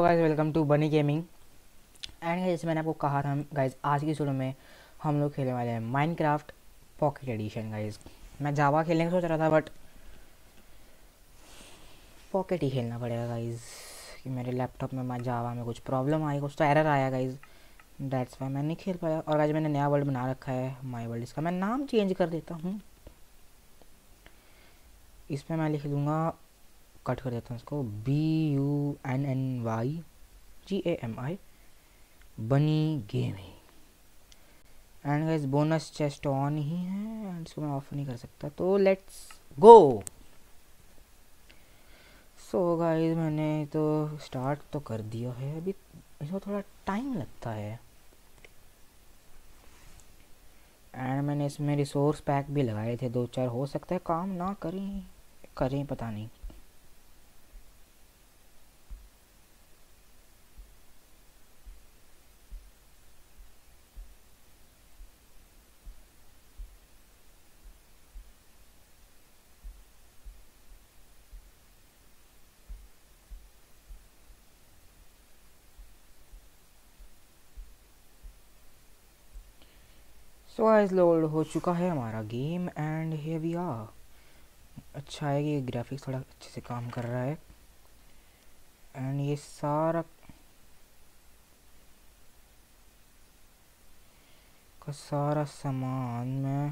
Guys welcome to Bunny gaming and जैसे मैंने आपको कहा था गाइस आज की शुरू में हम लोग खेलने वाले हैं माइनक्राफ्ट पॉकेट एडिशन गाइस मैं जावा खेलने का सोच रहा था बट पॉकेट ही खेलना पड़ेगा गाइस कि मेरे लैपटॉप में, मैं जावा में कुछ प्रॉब्लम आई, कुछ तो एरर आया गाइस डेट्स वाई मैं नहीं खेल पाया। और आज मैंने नया वर्ल्ड बना रखा है माई वर्ल्ड इसका मैं नाम चेंज कर देता हूँ। इसमें मैं लिख दूँगा कट कर देता हूँ इसको। B U N N Y G A M I Bunny gaming and guys bonus chest on ही है एंड इसको मैं ऑफ़ नहीं कर सकता। तो लेट्स गो सो गाइस मैंने तो स्टार्ट तो कर दिया है। अभी इसको थोड़ा टाइम लगता है। एंड मैंने इसमें रिसोर्स पैक भी लगाए थे। दो चार हो सकता है। काम ना करें करें, पता नहीं। सो गाइस लोड हो चुका है हमारा game and hey we are अच्छा है कि ग्राफिक्स थोड़ा अच्छे से काम कर रहा है। एंड ये सारा का सारा सामान मैं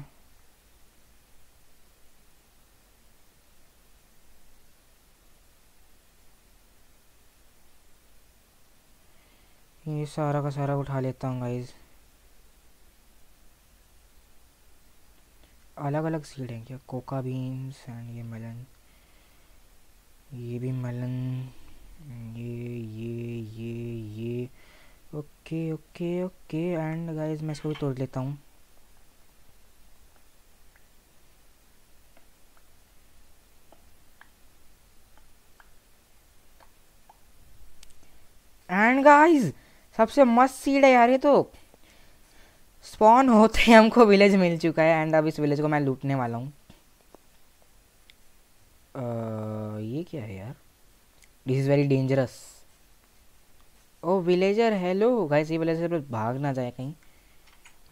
ये सारा का सारा उठा लेता हूँ गाइज़ अलग अलग सीड हैं क्या? कोका बीन्स एंड ये मेलन ये भी मेलन ये ये ये ये. Okay okay okay and guys मैं इसको भी तोड़ लेता हूँ. एंड गाइस सबसे मस्त सीड है यार ये तो. स्पॉन होते ही, हमको विलेज मिल चुका है एंड अब इस विलेज को मैं लूटने वाला हूँ। ये क्या है यार? This is very dangerous oh villager hello guys ये विलेजर भाग ना जाए कहीं।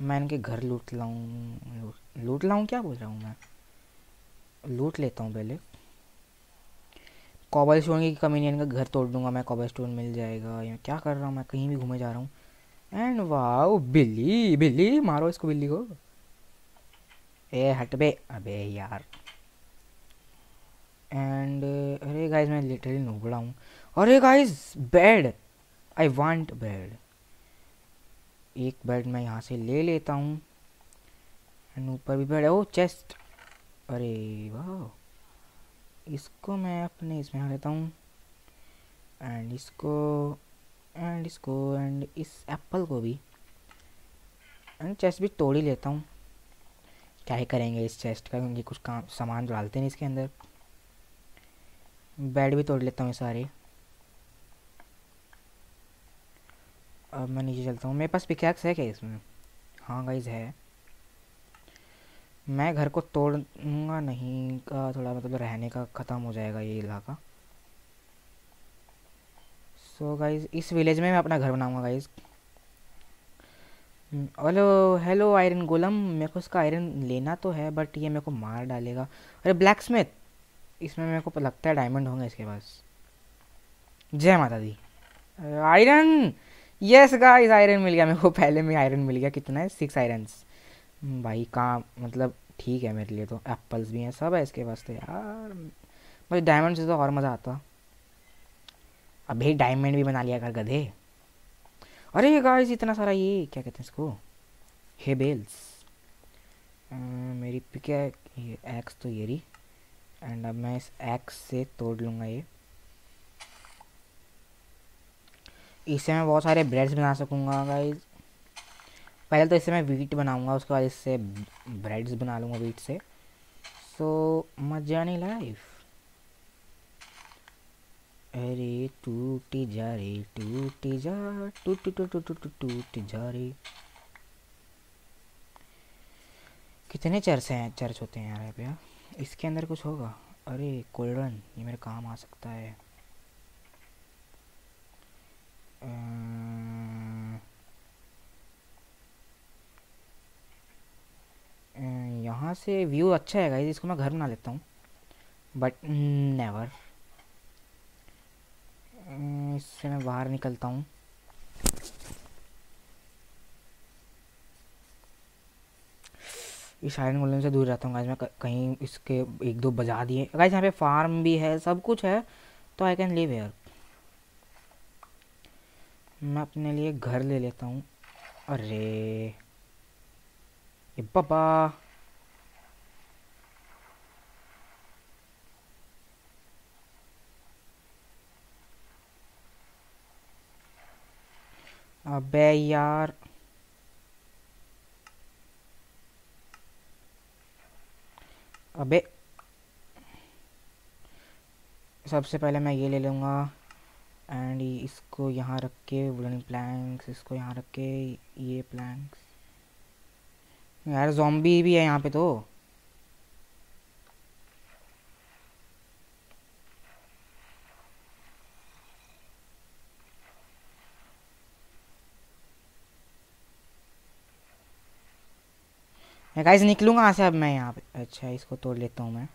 मैं इनके घर लूट लाऊं लूट लाऊं? क्या बोल रहा हूँ मैं? लूट लेता हूँ पहले। कॉबल स्टोन की कमी नहीं इनका घर तोड़ दूँगा मैं कॉबल स्टोन मिल जाएगा, या क्या कर रहा हूँ मैं? कहीं भी घूमे जा रहा हूँ। एंड वाओ बिल्ली बिल्ली मारो इसको बिल्ली को। ए, हट बे, अबे यार। एंड अरे गाइस मैं लिटरली नुबड़ा हूँ। अरे guys bed I want bed एक बेड मैं यहाँ से ले लेता हूँ। एंड ऊपर भी बेड है। ओ चेस्ट अरे वाह इसको मैं अपने इसमें लेता हूँ। एंड इसको एंड इसको एंड इस एप्पल को भी एंड चेस्ट भी तोड़ ही लेता हूँ। क्या ही करेंगे इस चेस्ट का? क्योंकि कुछ काम, सामान डालते नहीं इसके अंदर। बेड भी तोड़ लेता हूँ सारे। अब मैं नीचे चलता हूँ। मेरे पास पिकैक्स है क्या इसमें? हाँ गाइज़ है। मैं घर को तोड़ूँगा नहीं का, थोड़ा मतलब रहने का ख़त्म हो जाएगा ये इलाका। सो गाइज़ इस विलेज में मैं अपना घर बनाऊँगा guys hello hello iron golem मेरे को इसका आयरन लेना तो है बट ये मेरे को मार डालेगा. अरे ब्लैक स्मिथ इसमें मेरे को लगता है डायमंड होंगे इसके पास. जय माता दी. आयरन यस गाइस आयरन मिल गया मेरे को. पहले में आयरन मिल गया. कितना है? सिक्स आयरन्स भाई कहाँ मतलब ठीक है मेरे लिए तो. एप्पल्स भी हैं, सब है इसके पास तो यार. भाई डायमंड से तो और मज़ा आता. अभी डायमंड भी बना लिया कर गधे। अरे गाइस इतना सारा ये, क्या कहते हैं इसको? हेबेल्स मेरी पिक है ये एक्स तो ये रही। एंड अब मैं इस एक्स से तोड़ लूँगा ये। इससे मैं बहुत सारे ब्रेड्स बना सकूँगा गाइज़ पहले तो इससे मैं वीट बनाऊँगा, उसके बाद इससे ब्रेड्स बना लूँगा वीट से। सो मज़ा नहीं लाइफ अरे टूट जा रे टूट जा, टूट टूट टूट टूट जा रे कितने चर्च हैं चर्च होते हैं यार भैया इसके अंदर कुछ होगा? अरे कोल्डन, ये मेरे काम आ सकता है। यहाँ से व्यू अच्छा है गाइस इसको मैं घर बना लेता हूँ। बट नेवर इससे मैं बाहर निकलता हूँ। इस आयरन गोलम से दूर रहता हूँ गाइस मैं कहीं इसके एक दो बजा दिए। गाइस यहाँ पे फार्म भी है, सब कुछ है तो आई कैन लिव हेयर मैं अपने लिए घर ले लेता हूँ। अरे पापा। अबे यार। अबे। सबसे पहले मैं ये ले लूँगा एंड इसको यहाँ रख के वुडन प्लैंक्स इसको यहाँ रख के, ये प्लैंक्स यार जॉम्बी भी है यहाँ पे तो। गाइस निकलूँगा यहाँ से, अब मैं यहाँ पे अच्छा इसको तोड़ लेता हूँ मैं।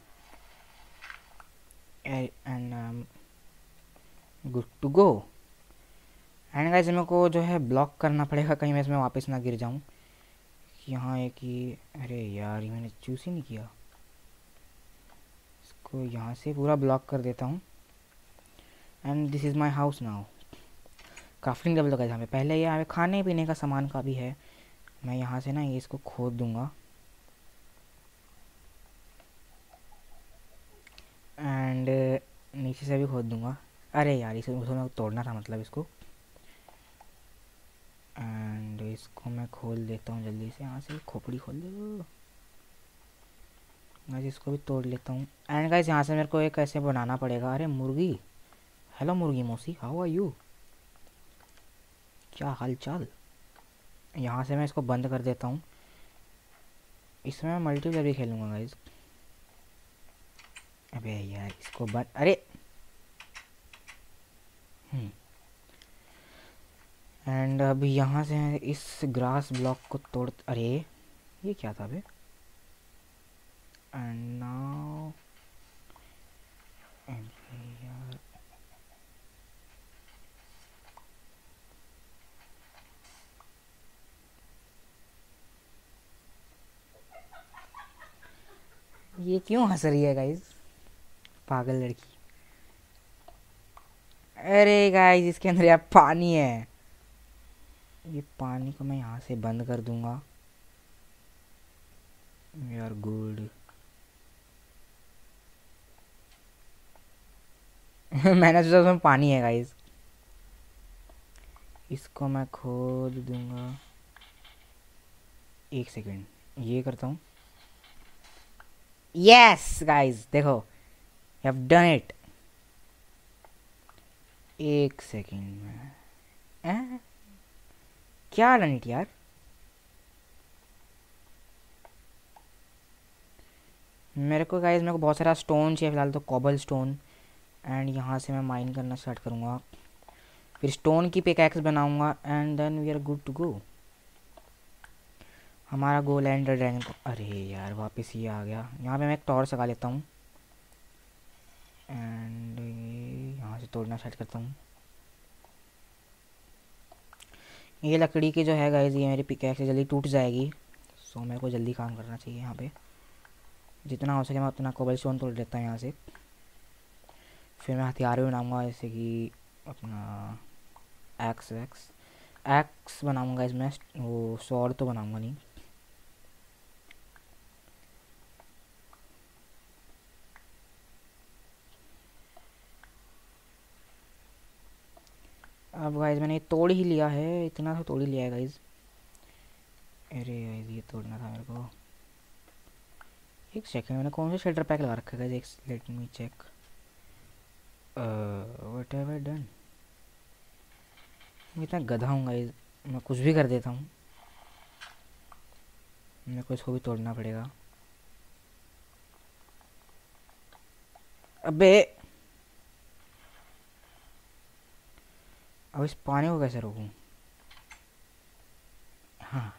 And good to go and guys मेरे को जो है ब्लॉक करना पड़ेगा, कहीं मैं इसमें वापस ना गिर जाऊँ। यहाँ एक ये अरे यार, ये मैंने चूज़ ही नहीं किया। इसको यहाँ से पूरा ब्लॉक कर देता हूँ। And this is my house now crafting table का यहाँ पे पहले यहाँ पे खाने पीने का सामान का भी है। मैं यहाँ से ना ये इसको खोद दूँगा। एंड नीचे से भी खोद दूँगा। अरे यार, इसे मैं तोड़ना था मतलब इसको। एंड इसको मैं खोल देता हूँ जल्दी से। यहाँ से खोपड़ी खोल दे। मैं इसको भी तोड़ लेता हूँ। एंड गाइस यहाँ से मेरे को एक ऐसे बनाना पड़ेगा। अरे, मुर्गी। हेलो मुर्गी मौसी हाउ आर यू क्या हाल चाल यहाँ से मैं इसको बंद कर देता हूँ। इसमें मैं मल्टीप्लेयर भी खेलूँगा गाइस अबे यार, इसको बंद, अरे! हम्म। एंड अब यहाँ से इस ग्रास ब्लॉक को तोड़, अरे! ये क्या था बे एंड नाउ ये क्यों हंस रही है गाइस पागल लड़की। अरे गाइस इसके अंदर यार पानी है। ये पानी को मैं यहाँ से बंद कर दूँगा। यार गुड मैंने सोचा उसमें पानी है गाइस इसको मैं खोद दूँगा। एक सेकेंड, ये करता हूँ। यस गाइस देखो। हैव डन इट एक सेकेंड में। क्या रनिट यार मेरे को गाइज़ मेरे को बहुत सारा स्टोन चाहिए, फ़िलहाल तो कॉबल स्टोन एंड यहाँ से मैं माइन करना स्टार्ट करूँगा। फिर स्टोन की पिकैक्स बनाऊँगा। And then we are good to go हमारा गोल एंड ड्रैगन अरे यार, वापस ये आ गया। यहाँ पे मैं एक टॉर्च लगा लेता हूँ। एंड यहाँ से तोड़ना स्टार्ट करता हूँ। ये लकड़ी की जो है गाइज़ ये मेरी पिकैक्स से जल्दी टूट जाएगी। सो मेरे को जल्दी काम करना चाहिए यहाँ पे। जितना हो सके मैं उतना कोबल स्टोन तोड़ लेता हूँ यहाँ से। फिर मैं हथियार भी बनाऊँगा, जैसे कि अपना एक्स वैक्स एक्स बनाऊँगा इसमें। वो सौर तो बनाऊँगा नहीं। अब गाइज़ मैंने तोड़ ही लिया है। इतना तो तोड़ ही लिया है गाइज़ अरे गाइज़ ये तोड़ना था मेरे को। एक सेकंड मैंने कौन सा शेल्टर पैक लगा रखा है एक let me check what have I done मैं इतना गधा हूँ गाइज़ मैं कुछ भी कर देता हूँ। मेरे को इसको भी तोड़ना पड़ेगा। अबे! अब इस पानी को कैसे रोकूं? हाँ।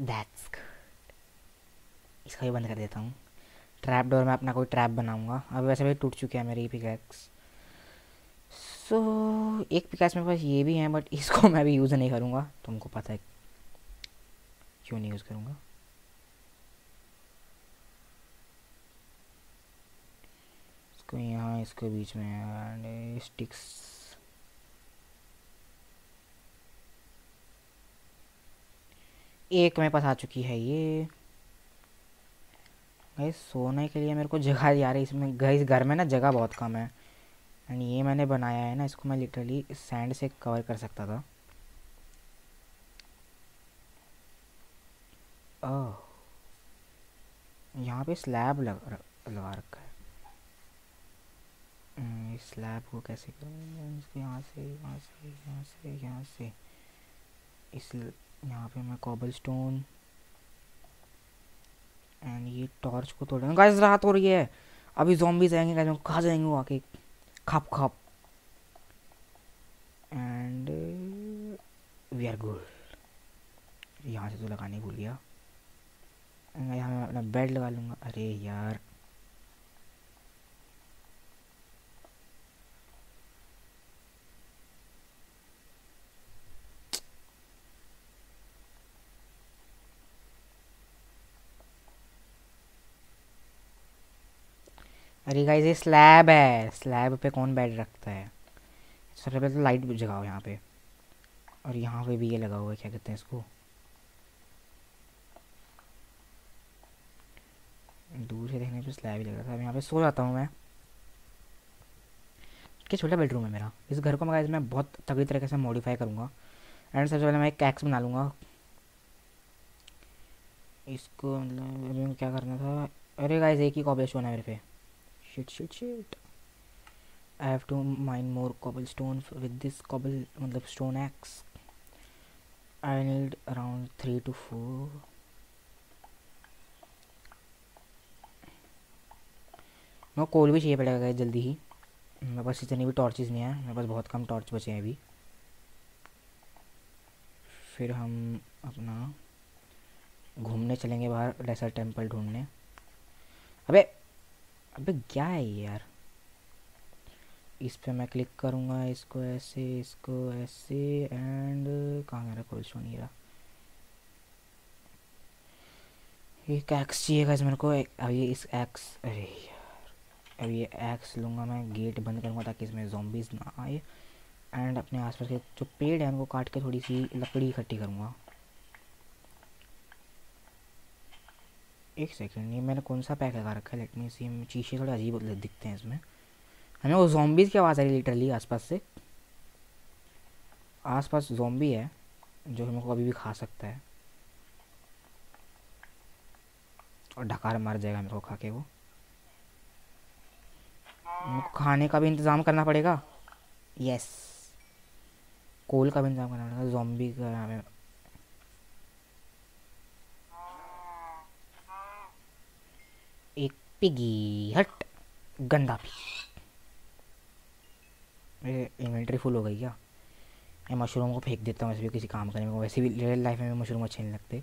दैट्स इसका भी बंद कर देता हूँ। ट्रैप डोर में अपना कोई ट्रैप बनाऊँगा। अब वैसे भी टूट चुके हैं मेरी पिकैक्स सो so, एक पिकैक्स मेरे पास ये भी है बट इसको मैं भी यूज़ नहीं करूँगा। तुमको पता है क्यों नहीं यूज़ करूँगा? इसको यहाँ इसके बीच में एंड स्टिक्स एक मेरे पास आ चुकी है ये। भाई, सोने के लिए मेरे को जगह यार इसमें घर घर में ना जगह बहुत कम है। एंड ये मैंने बनाया है ना, इसको मैं लिटरली सैंड से कवर कर सकता था। ओह। यहाँ पे स्लैब लग, लगा रखा है। इस स्लैब को कैसे करूँ? इसको यहाँ से यहाँ से यहाँ से यहाँ से। इस यहाँ पे मैं कॉबल स्टोन एंड ये टॉर्च को तोड़ेंगे गाइस रात हो रही है। अभी जॉम्बीज आएँगे गाइस कहाँ जाएँगे वो आके? खप खप। एंड वी आर गुड यहाँ से तो लगाने भूल गया। यहाँ मैं अपना बेड लगा लूँगा। अरे यार। अरे गाइस ये स्लैब है। स्लैब पे कौन बेड रखता है? सबसे पहले तो लाइट जगाओ यहाँ पे। और यहाँ पे भी ये लगा हुआ है, क्या कहते हैं इसको? दूर से देखने पे स्लैब ही लग रहा था। अब यहाँ पे सो जाता हूँ मैं। क्या छोटा बेडरूम है मेरा? इस घर को मैं मैं बहुत तगड़ी तरीके से मॉडिफाई करूँगा। एंड सबसे पहले मैं एक कैक्स बना लूँगा। इसको मतलब क्या करना था? अरे गाइस एक ही स्टोन है मेरे पे। Shit shit I have to mine more cobblestone with this cobble मतलब stone axe I need around three two four मैं कोल भी चाहिए पड़ेगा जल्दी ही। मेरे पास इतनी भी टॉर्चेस नहीं है। मेरे पास बहुत कम टॉर्च बचे हैं अभी। फिर हम अपना घूमने चलेंगे बाहर लेसर टेंपल ढूँढने। अबे अबे क्या है ये यार? इस पे मैं क्लिक करूँगा, इसको ऐसे इसको ऐसे एंड कहाँ मेरा कोल स्टोन नहीं रहा एक एक्स चाहिएगा इस मेरे को अभी इस एक्स अरे यार, अब ये एक्स लूँगा मैं गेट बंद करूँगा ताकि इसमें जॉम्बीज ना आए एंड अपने आसपास के जो पेड़ हैं उनको काट के थोड़ी सी लकड़ी इकट्ठी करूँगा। एक सेकेंड ये मैंने कौन सा पैक लगा रखा है? लेट मी सी शीशे थोड़े अजीब दिखते हैं इसमें। हमें वो जॉम्बीज़ की आवाज़ आ रही है लिटरली आसपास से। आसपास जॉम्बी है, जो हमको अभी भी खा सकता है। और ढकार मार जाएगा मेरे को खा के वो। खाने का भी इंतज़ाम करना पड़ेगा। यस कोल का भी इंतज़ाम करना पड़ेगा जॉम्बी का हमें एक पिगी हट, गंदा पी। इन्वेंट्री फुल हो गई क्या? मैं मशरूम को फेंक देता हूँ वैसे भी किसी काम करने में। वैसे भी रियल लाइफ में मशरूम अच्छे नहीं लगते।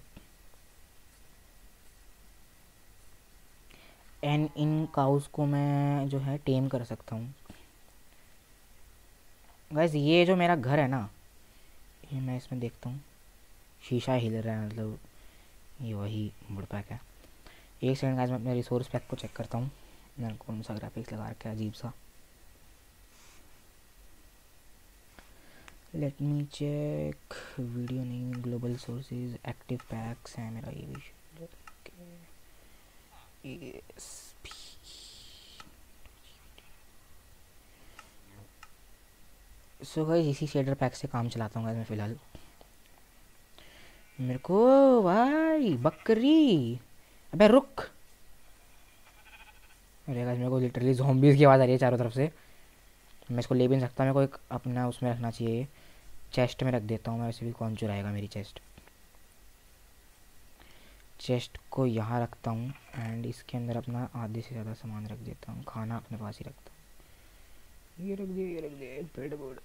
एंड इन काउस को मैं जो है टेम कर सकता हूँ। गैस ये जो मेरा घर है ना, ये मैं इसमें देखता हूँ। शीशा हिल रहा है मतलब ये वही मुड़ पैक है एक सेकंड गैस मैं अपने रिसोर्स पैक को चेक करता हूँ। मैंने कौन सा ग्राफिक्स लगा रखा है, अजीब सा। लेट मी चेक वीडियो नहीं ग्लोबल सोर्सेज एक्टिव पैक्स है मेरा ये भी सो गाइस इसी शेडर पैक से काम चलाता हूँ मैं फ़िलहाल। मेरे को भाई, बकरी। अबे रुक। अरे मेरे को लिटरली जॉम्बीज की आवाज़ आ रही है चारों तरफ़ से। मैं इसको ले भी नहीं सकता, मेरे को एक अपना उसमें रखना चाहिए। चेस्ट में रख देता हूँ मैं, वैसे भी कौन चुराएगा मेरी चेस्ट चेस्ट को यहाँ रखता हूँ एंड इसके अंदर अपना आधे से ज़्यादा सामान रख देता हूँ। खाना अपने पास ही रखता हूँ। ये रख दिया ये रख दिया एक पेड़ बोर्ड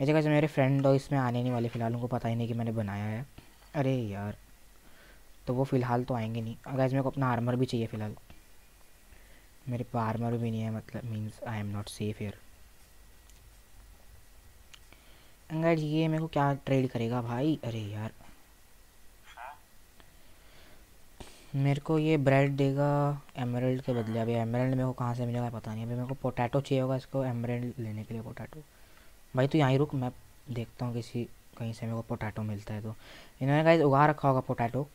ये कैसे मेरे फ्रेंड तो इसमें आने नहीं वाले, फ़िलहाल उनको पता ही नहीं कि मैंने बनाया है। अरे यार तो वो फ़िलहाल तो आएँगे नहीं। अगर मेरे को अपना आर्मर भी चाहिए फ़िलहाल। मेरे पास आर्मर भी नहीं है मतलब means I am not safe here अंगर ये मेरे को क्या ट्रेड करेगा भाई? अरे यार। मेरे को ये ब्रेड देगा एमरल्ड के बदले। अभी एमरल्ड मेरे को कहाँ से मिलेगा पता नहीं। अभी मेरे को पोटैटो चाहिए होगा इसको एमरल्ड लेने के लिए पोटैटो भाई तो यहाँ रुक, मैं देखता हूँ किसी कहीं से मेरे को पोटैटो मिलता है तो। इन्होंने गाइस उगा रखा होगा पोटैटो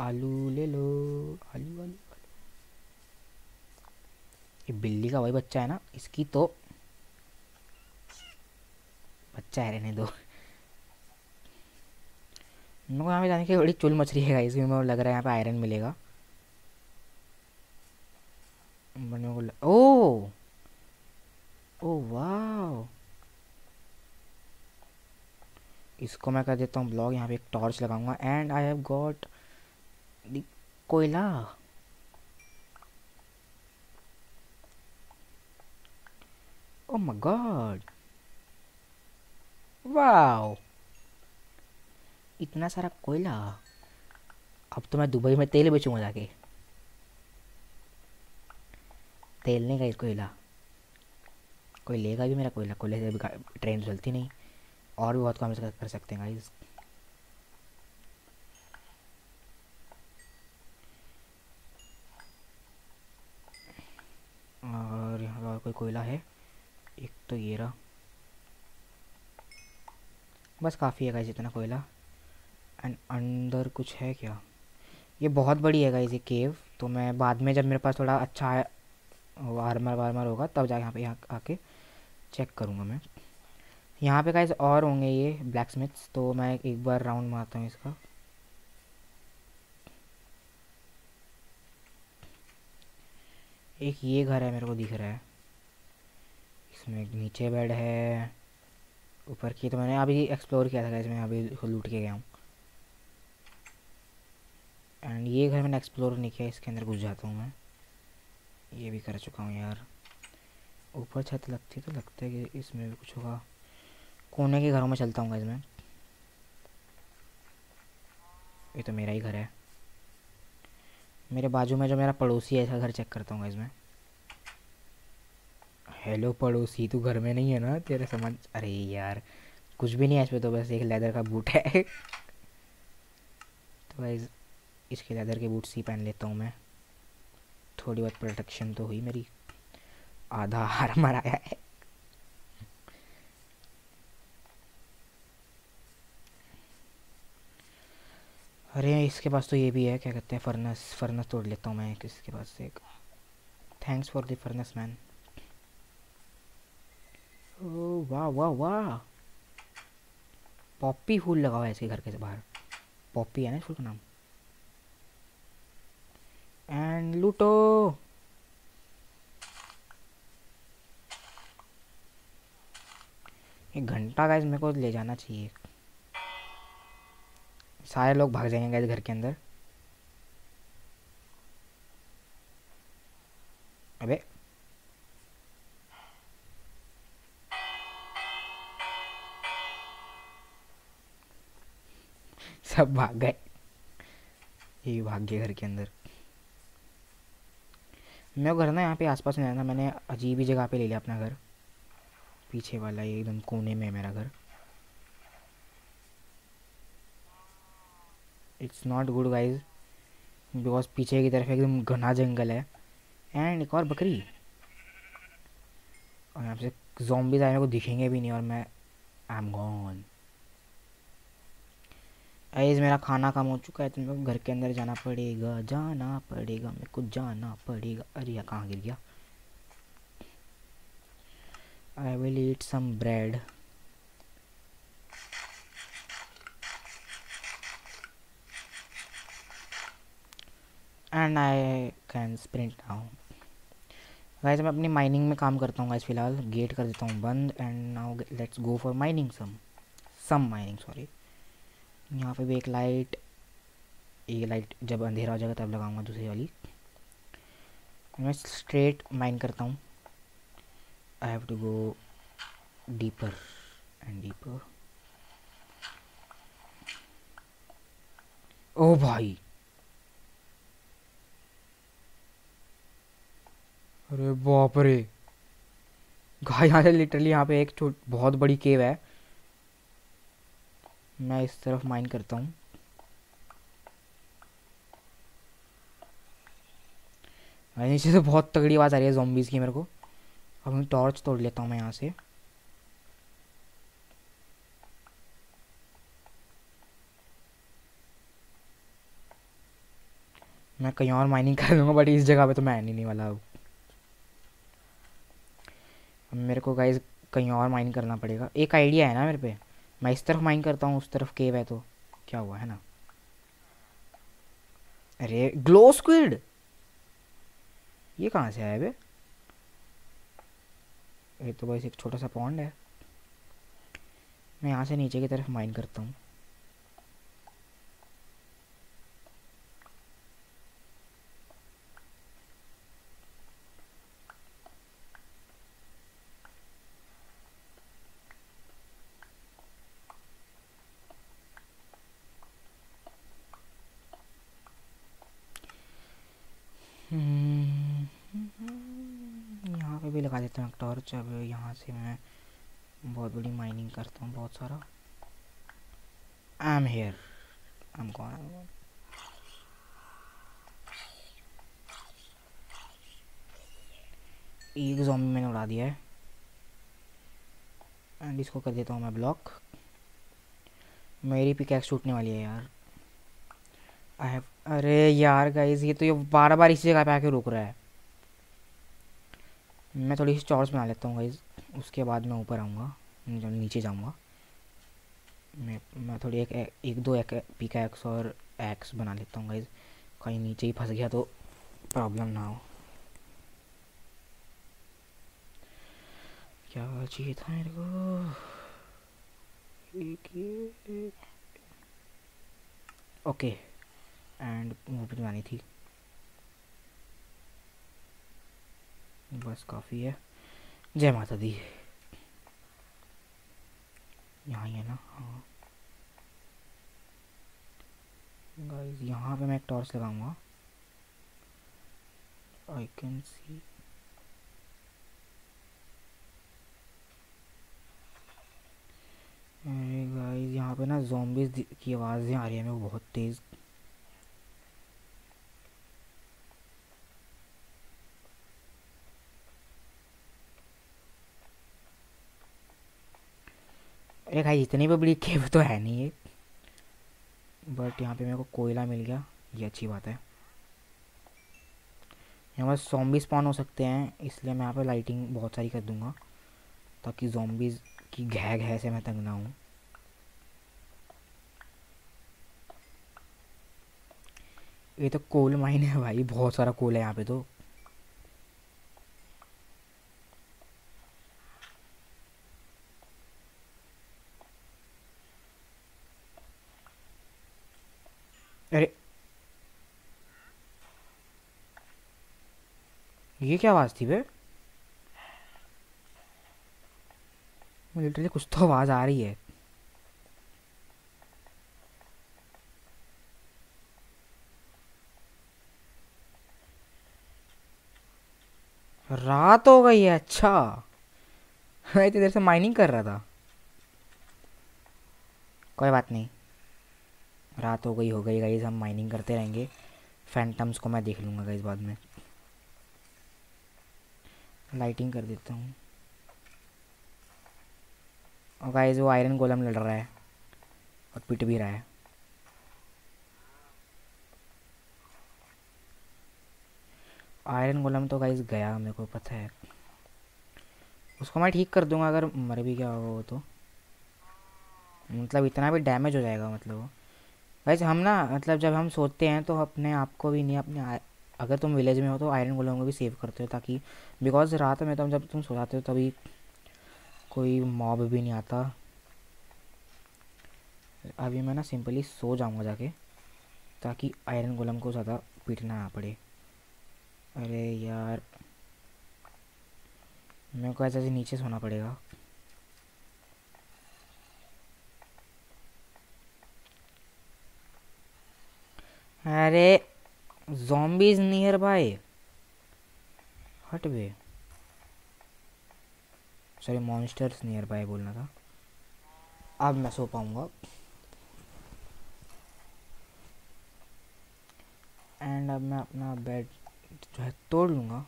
आलू ले लो, आलू आलू ये बिल्ली का वही बच्चा है ना, इसकी तो बच्चा है रहने दो। मेरे यहाँ पे जाने की बड़ी चुल मछली है इसमें लग रहा है यहाँ पे आयरन मिलेगा। ओ! ओ वाह इसको मैं कर देता हूँ ब्लॉग, यहाँ पे एक टॉर्च लगाऊँगा। एंड आई हैव गॉट कोयला। ओ माय गॉड वाओ इतना सारा कोयला। अब तो मैं दुबई में तेल बेचूँगा जाके। तेल नहीं का कोयला। कोई लेगा भी मेरा कोयला। कोयले से ट्रेन चलती नहीं। और भी बहुत काम कर सकते हैं गाइस और यहाँ पर और कोई कोयला है? एक तो ये रहा। बस काफ़ी है गाइस इतना कोयला। एंड अंदर कुछ है क्या? ये बहुत बड़ी है गाइस ये केव तो मैं बाद में जब मेरे पास थोड़ा अच्छा आर्मर वार्मर होगा, तब जाके यहाँ पे यहाँ आके चेक करूँगा मैं। यहाँ पे गाइस और होंगे ये ब्लैक स्मिथ्स तो मैं एक बार राउंड मारता हूँ इसका। एक ये घर है मेरे को दिख रहा है। इसमें एक नीचे बेड है। ऊपर की तो मैंने अभी एक्सप्लोर किया था इसमें अभी लूट के गया हूँ। एंड ये घर मैंने एक्सप्लोर नहीं किया, इसके अंदर घुस जाता हूँ मैं। ये भी कर चुका हूँ यार। ऊपर छत लगती तो लगता है कि इसमें भी कुछ होगा। कोने के घरों में चलता हूँ इसमें ये तो मेरा ही घर है। मेरे बाजू में जो मेरा पड़ोसी है, ऐसा घर चेक करता हूँ इसमें हेलो पड़ोसी, तू घर में नहीं है ना? तेरे समझ अरे यार, कुछ भी नहीं है इसमें तो बस एक लेदर का बूट है। तो भाई इसके लेदर के बूट्स ही पहन लेता हूँ मैं। थोड़ी बहुत प्रोटेक्शन तो हुई मेरी। आधा हार मराया है। अरे, इसके पास तो ये भी है, क्या कहते हैं फर्नस फर्नस तोड़ लेता हूँ मैं किसके पास से एक। Thanks for the furnace man वाह वाह वाह। पॉपी फूल लगा हुआ है इसके घर के बाहर। पॉपी है ना फूल का नाम? एंड लूटो एक घंटा का मेरे को ले जाना चाहिए। सारे लोग भाग जाएँगे घर के अंदर। अबे। सब भाग गए। ये भाग गए घर के अंदर। मेरा घर ना यहाँ पे आसपास में रहना, मैंने अजीब ही जगह पे ले लिया अपना घर। पीछे वाला ये एकदम कोने में है मेरा घर। It's not good guys because पीछे की तरफ़ एकदम घना जंगल है। एंड एक और बकरी। और यहाँ से जोम्बिस आने को दिखेंगे भी नहीं और मैं आई एम गॉन आइज़ मेरा खाना कम हो चुका है तो मेरे को घर के अंदर जाना पड़ेगा जाना पड़ेगा, मेरे को जाना पड़ेगा। अरे यार, कहाँ गिर गया? I will eat some bread and I can sprint now guys मैं अपनी माइनिंग में काम करता हूँ गाइस फ़िलहाल। गेट कर देता हूँ, बंद and now let's go for mining some some mining sorry यहाँ पे भी एक लाइट ये लाइट जब अंधेरा हो जाएगा तब लगाऊँगा दूसरी वाली। मैं स्ट्रेट माइन करता हूँ। I have to go deeper and deeper oh भाई। अरे बाप रे। गाय यहाँ से लिटरली यहाँ पे एक छोट बहुत बड़ी केव है। मैं इस तरफ़ माइन करता हूँ। नीचे से बहुत तगड़ी आवाज़ आ रही है जॉम्बीज़ की मेरे को। अब मैं टॉर्च तोड़ लेता हूँ मैं यहाँ से। मैं कहीं और माइनिंग कर लूँगा बट इस जगह पे तो मैं नहीं, नहीं वाला। अब मेरे को गाइज़ कहीं और माइन करना पड़ेगा। एक आइडिया है ना मेरे पे? मैं इस तरफ़ माइन करता हूँ, उस तरफ़ केव है तो। क्या हुआ, है ना? अरे ग्लो स्क्विड ये कहाँ से आया बे? ये तो बस एक छोटा सा पॉन्ड है। मैं यहाँ से नीचे की तरफ़ माइन करता हूँ। हूँ टॉर्च अब यहाँ से मैं बहुत बड़ी माइनिंग करता हूँ, बहुत सारा। I am here I am gone एक जॉम्बी मैंने उड़ा दिया है। एंड इसको कर देता हूँ मैं ब्लॉक मेरी पिकैक्स टूटने वाली है यार। आई हैव अरे यार गाइस ये तो ये बार बार इसी जगह पे आके रुक रहा है। मैं थोड़ी सी चॉर्स बना लेता हूँ गाइज़ उसके बाद मैं ऊपर आऊँगा नीचे जाऊँगा। मैं मैं थोड़ी एक एक, दो एक, पिका एक्स और एक्स बना लेता हूँ गाइज़ कहीं नीचे ही फंस गया तो प्रॉब्लम ना हो। क्या चाहिए था मेरे को? ओके एंड वो भी बनानी थी। बस काफ़ी है। जय माता दी। यहाँ ही है ना? हाँ। गाइस यहाँ पे मैं एक टॉर्च लगाऊँगा। आई कैन सी अरे गाइस यहाँ पे ना जॉम्बीज की आवाज़ें आ रही है। मेरे को बहुत तेज़ अरे भाई, इतनी भी बड़ी केव तो है नहीं है बट यहाँ पे मेरे को कोयला मिल गया। ये अच्छी बात है। यहाँ पर जॉम्बी स्पॉन हो सकते हैं, इसलिए मैं यहाँ पे लाइटिंग बहुत सारी कर दूँगा, ताकि जॉम्बीज की घै घै से मैं तंग ना हूँ। ये तो कोल माइन है भाई, बहुत सारा कोल है यहाँ पे तो अरे ये क्या आवाज़ थी बे? लिटरली कुछ तो आवाज़ आ रही है। रात हो गई है अच्छा। मैं इतनी देर से माइनिंग कर रहा था। कोई बात नहीं। रात हो गई हो गई गाइज़ हम माइनिंग करते रहेंगे। फैंटम्स को मैं देख लूँगा गाइज़ बाद में। लाइटिंग कर देता हूँ। और गाइज़ वो आयरन गोलम लड़ रहा है और पिट भी रहा है। आयरन गोलम तो गाइज़ गया, मेरे को पता है। उसको मैं ठीक कर दूँगा अगर मर भी गया होगा वो तो। मतलब इतना भी डैमेज हो जाएगा मतलब वो। वैसे हम ना मतलब जब हम सोते हैं तो अपने आप को भी नहीं, अपने अगर तुम विलेज में हो तो आयरन गोलों को भी सेव करते हो ताकि बिकॉज़ रात में तुम जब तुम सो जाते हो तभी कोई मॉब भी नहीं आता। अभी मैं ना सिंपली सो जाऊँगा जाके, ताकि आयरन गोलम को ज़्यादा पीटना ना पड़े। अरे यार, मेरे को ऐसे नीचे सोना पड़ेगा। अरे zombies बाय हट बे। सॉरी मॉन्स्टर्स नियर बाय बोलना था। अब मैं सो पाऊँगा। एंड अब मैं अपना बेड जो है तोड़ लूँगा।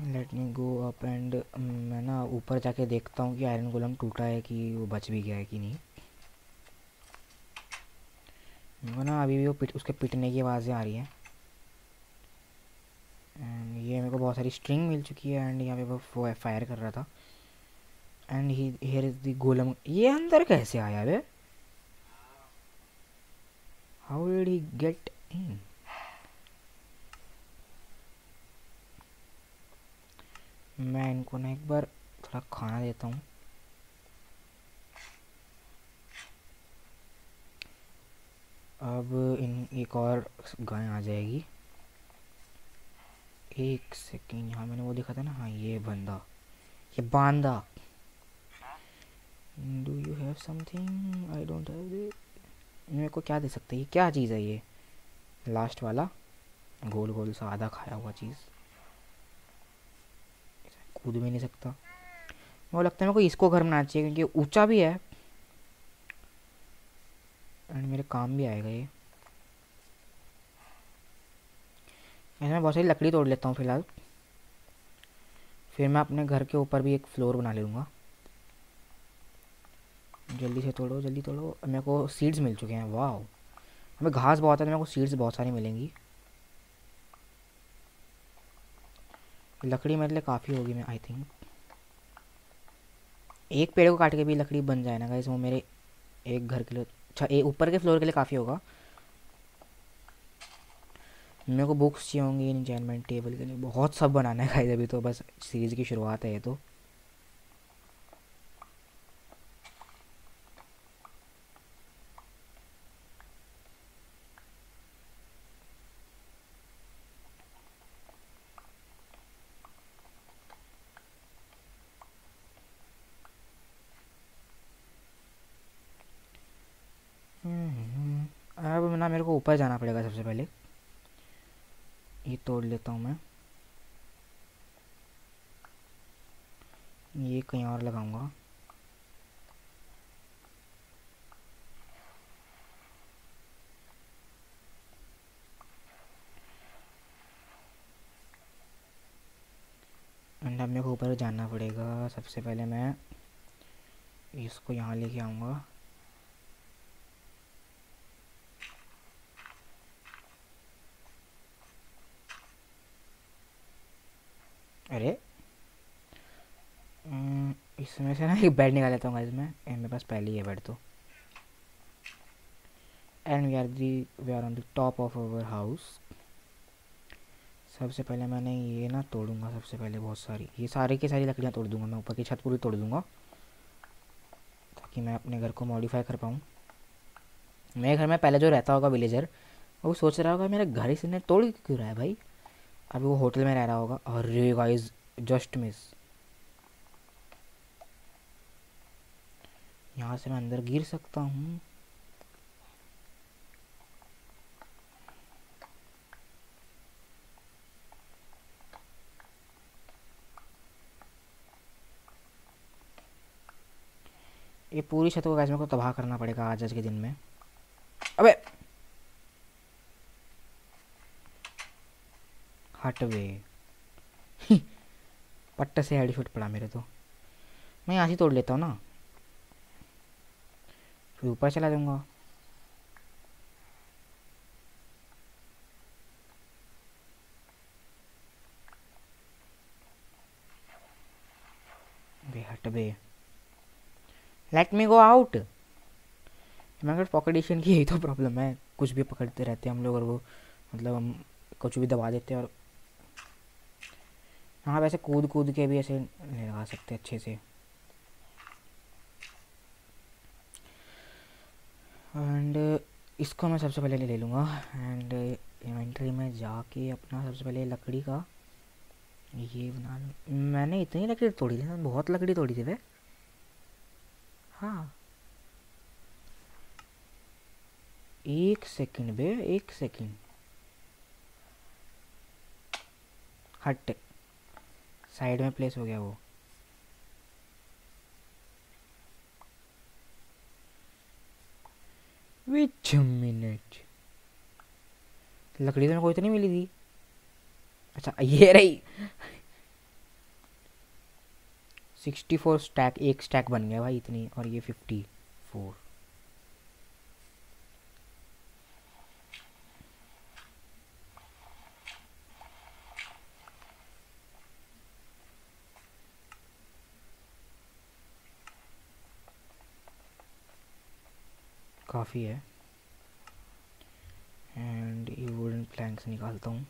Let me go up and मैं ना ऊपर जाके देखता हूँ कि आयरन गोलम टूटा है कि वो बच भी गया है कि नहीं। मेरे ना अभी भी वो पिट, उसके पिटने की आवाज़ें आ रही हैं। एंड ये मेरे को बहुत सारी स्ट्रिंग मिल चुकी है एंड यहाँ पे वो फायर कर रहा था। And he here is the golem ये अंदर कैसे आया वे how did he get in मैं इनको ना एक बार थोड़ा खाना देता हूँ। अब इन, एक और गाय आ जाएगी। एक सेकेंड यहाँ मैंने वो देखा था ना हाँ ये बंदा, ये Banda. Do you have something I don't have मेरे को क्या दे सकते हैं? क्या चीज़ है ये? लास्ट वाला? गोल गोल सा आधा खाया हुआ चीज़। कूद भी नहीं सकता। वो लगता है मेरे को इसको घर बनाना चाहिए, क्योंकि ऊँचा भी है। एंड मेरे काम भी आएगा ये। ऐसे मैं बहुत सारी लकड़ी तोड़ लेता हूँ फ़िलहाल। फिर मैं अपने घर के ऊपर भी एक फ्लोर बना लूँगा। जल्दी से तोड़ो, जल्दी तोड़ो। मेरे को सीड्स मिल चुके हैं वाह हमें घास बहुत है तो मेरे को सीड्स बहुत सारी मिलेंगी। लकड़ी मेरे लिए काफ़ी होगी, मैं आई थिंक एक पेड़ को काट के भी लकड़ी बन जाए ना गाइस वो मेरे एक घर के लिए अच्छा ये ऊपर के फ्लोर के लिए काफ़ी होगा। मेरे को बुक्स चाहिए होंगी इंजॉयमेंट टेबल के लिए। बहुत सब बनाना है गाइस अभी तो बस सीरीज़ की शुरुआत है ये तो अब ना मेरे को ऊपर जाना पड़ेगा सबसे पहले। ये तोड़ लेता हूँ मैं। ये कहीं और लगाऊँगा। एंड मेरे को ऊपर जाना पड़ेगा सबसे पहले मैं। इसको यहाँ लेके आऊँगा। अरे इसमें से ना एक बेड निकाल लेता हूँ इसमें मेरे पास पहले ही है बेड तो। And we are the we are on the top of our house सबसे पहले मैंने ये ना तोड़ूँगा, सबसे पहले बहुत सारी। ये सारी की सारी लकड़ियाँ तोड़ दूँगा मैं, ऊपर की छत पूरी तोड़ दूँगा। ताकि मैं अपने घर को मॉडिफाई कर पाऊँ। मेरे घर में पहले जो रहता होगा विलेजर वो सोच रहा होगा मेरा घर इसने तोड़ क्यों रहा है भाई? अभी वो होटल में रह रहा होगा। अरे गाइस जस्ट मिस यहाँ से मैं अंदर गिर सकता हूँ। ये पूरी छत को गैस मेरे को तबाह करना पड़ेगा आज आज के दिन में। अबे! हट वे। पट्टे से हेडशॉट पड़ा मेरे तो। मैं यहाँ से तोड़ लेता हूँ ना। फिर ऊपर चला जाऊँगा। हट बे लेट मी गो आउट मगर पॉकेट की यही तो प्रॉब्लम है। कुछ भी पकड़ते रहते हैं हम लोग और वो मतलब हम कुछ भी दबा देते हैं और हाँ वैसे कूद कूद के भी ऐसे लगा सकते अच्छे से। एंड इसको मैं सबसे पहले ले लूँगा। एंड इन्वेंट्री में जाके अपना सबसे पहले लकड़ी का ये बना लूँ। मैंने इतनी लकड़ी तोड़ी थी बहुत लकड़ी तोड़ी थी वे। हाँ। एक सेकंड बे एक सेकंड हट। साइड में प्लेस हो गया वो। विच मिनट लकड़ी तो मेरे को इतनी मिली थी। अच्छा ये रही। सिक्सटी फोर स्टैक एक स्टैक बन गया भाई इतनी, और ये फिफ्टी फोर काफ़ी है। एंड ये वुडन प्लैंक्स निकालता हूँ।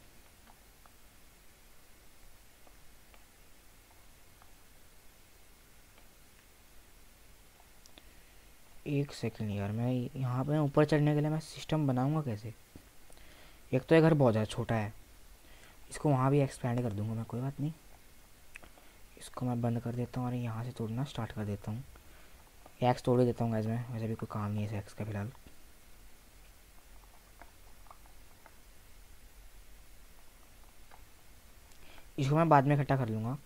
एक सेकेंड यार, मैं यहाँ पे ऊपर चढ़ने के लिए मैं सिस्टम बनाऊँगा कैसे? एक तो ये घर बहुत ज़्यादा छोटा है। इसको वहाँ भी एक्सपेंड कर दूँगा मैं, कोई बात नहीं। इसको मैं बंद कर देता हूँ और यहाँ से तोड़ना स्टार्ट कर देता हूँ। एक्स तोड़ ही देता हूँ गैस में। वैसे भी कोई काम नहीं है एक्स का फ़िलहाल। इसको मैं बाद में इकट्ठा कर लूँगा।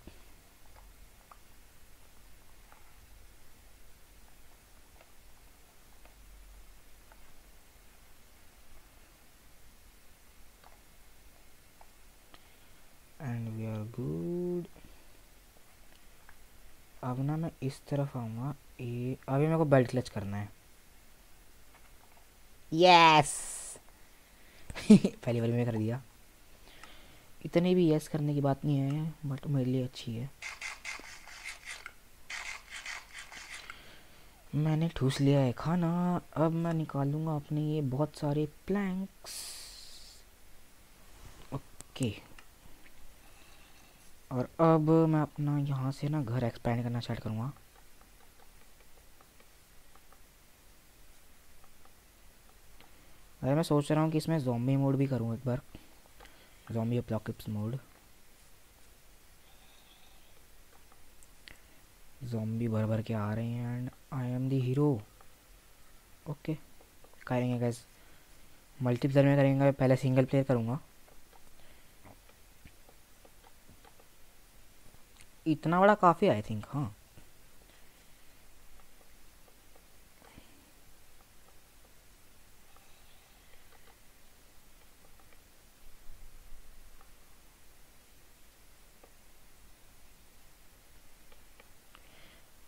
अब ना मैं इस तरफ़ आऊँगा। अभी मेरे को बेल्ट क्लच करना है। यस पहली बार में कर दिया। इतने भी यस करने की बात नहीं है बट मेरे लिए अच्छी है। मैंने ठूस लिया है खाना अब मैं निकालूँगा अपने ये बहुत सारे प्लैंक्स ओके और अब मैं अपना यहाँ से ना घर एक्सपेंड करना स्टार्ट करूँगा। अरे मैं सोच रहा हूँ कि इसमें जॉम्बी मोड भी करूँ एक बार। जॉम्बी अपोकलिप्स मोड जॉम्बी भर भर के आ रहे हैं and I am the hero okay करेंगे गैस मल्टीप्लेयर में करेंगे पहले सिंगल प्लेयर करूँगा। इतना बड़ा काफ़ी आई थिंक हाँ।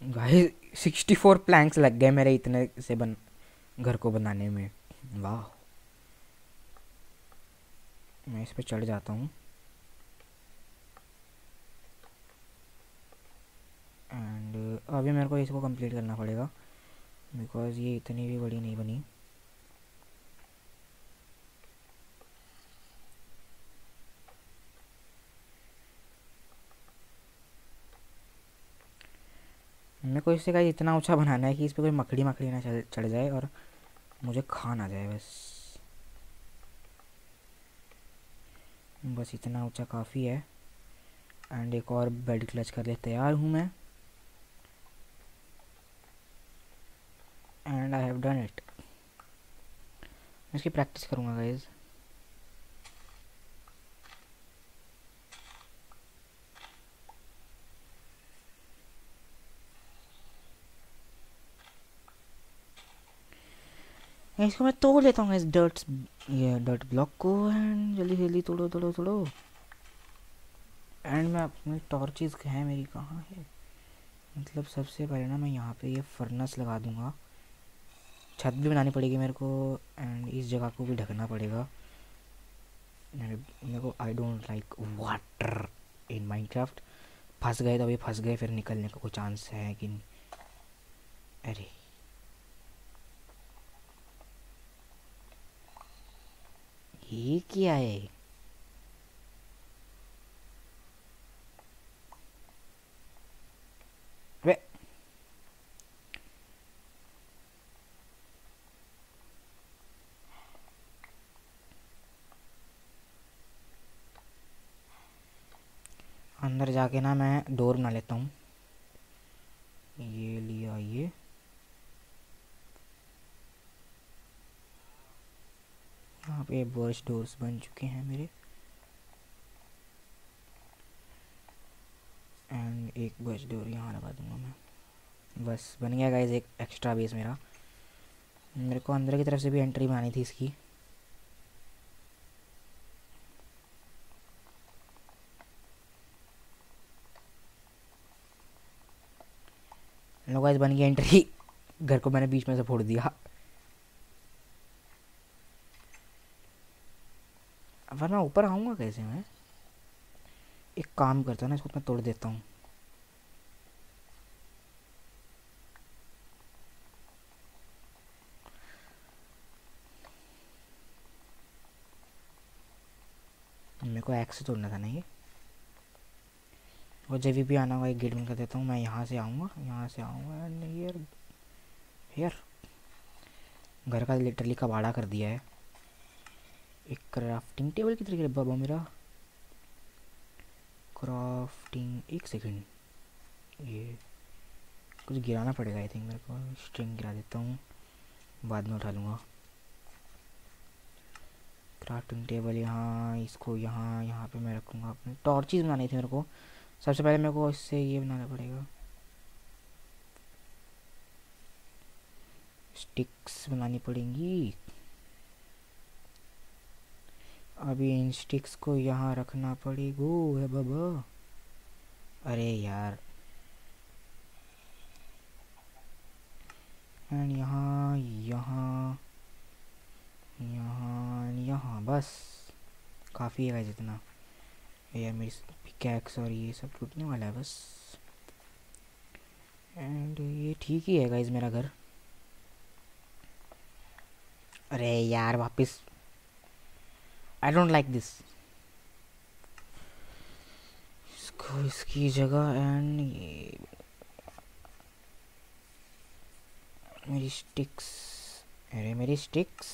भाई सिक्सटी फोर प्लैंक्स लग गए मेरे इतने से बन, घर को बनाने में। वाह। मैं इस पर चढ़ जाता हूँ। एंड अभी मेरे को इसको कंप्लीट करना पड़ेगा। बिकॉज़ ये इतनी भी बड़ी नहीं बनी। मेरे को इससे कहीं इतना ऊँचा बनाना है कि इस पर कोई मकड़ी मकड़ी ना चढ़ जाए और मुझे खा ना जाए बस। बस इतना ऊँचा काफ़ी है। एंड एक और बेड क्लच कर ले तैयार हूँ मैं। And I have done it इसकी प्रैक्टिस करूँगा गाइज़ इसको मैं तोड़ लेता हूँ इस डर्ट ये डर्ट ब्लॉक को एंड जल्दी जल्दी तोड़ो तोड़ो तोड़ो. एंड मैं अपनी टॉर्चेज है मेरी कहाँ है? मतलब सबसे पहले ना मैं यहाँ पे ये फर्नेस लगा दूँगा. छत भी बनानी पड़ेगी मेरे को एंड इस जगह को भी ढकना पड़ेगा. मेरे को I don't like water in Minecraft फंस गए तो अभी फंस गए, फिर निकलने का कोई चांस है कि नहीं? अरे ही किया है। अंदर जाके ना मैं डोर बना लेता हूँ। ये लिया ये यहाँ पे बर्स डोर्स बन चुके हैं मेरे। एंड एक बर्स डोर यहाँ लगा दूँगा मैं। बस, बन गया गाइज़ एक एक्स्ट्रा बेस मेरा। मेरे को अंदर की तरफ़ से भी एंट्री बनानी थी इसकी। लो गाइस बन गई एंट्री घर को मैंने बीच में से फोड़ दिया। वरना ऊपर आऊँगा कैसे मैं? एक काम करता ना, इसको मैं तोड़ देता हूँ। मेरे को एक्स से तोड़ना था ना ये? और जब भी आना होगा एक गेट बंद कर देता हूँ, मैं यहाँ से आऊँगा, यहाँ से आऊँगा। एंड हियर हियर घर का लिटरली कबाड़ा कर दिया है। एक क्राफ्टिंग टेबल की तरीके बाबा मेरा। क्राफ्टिंग एक सेकंड ये कुछ गिराना पड़ेगा आई थिंक मेरे को। स्ट्रिंग गिरा देता हूँ। बाद में उठा लूँगा। क्राफ्टिंग टेबल यहाँ, इसको यहाँ यहाँ पे मैं रखूँगा अपने। टॉर्चेज बनानी थी मेरे को। सबसे पहले मेरे को इससे ये बनाना पड़ेगा। स्टिक्स बनानी पड़ेंगी। अभी इन स्टिक्स को यहाँ रखना पड़ेगा, है बाबा। अरे यार। एंड यहाँ यहाँ यहाँ यहाँ, बस। काफ़ी है जितना यार मेरी पिकैक्स और ये सब टूटने वाला है बस। एंड ये ठीक ही है गाइज़ मेरा घर। अरे यार वापस आई डोंट लाइक दिस इसको इसकी जगह एंड ये मेरी स्टिक्स अरे मेरी स्टिक्स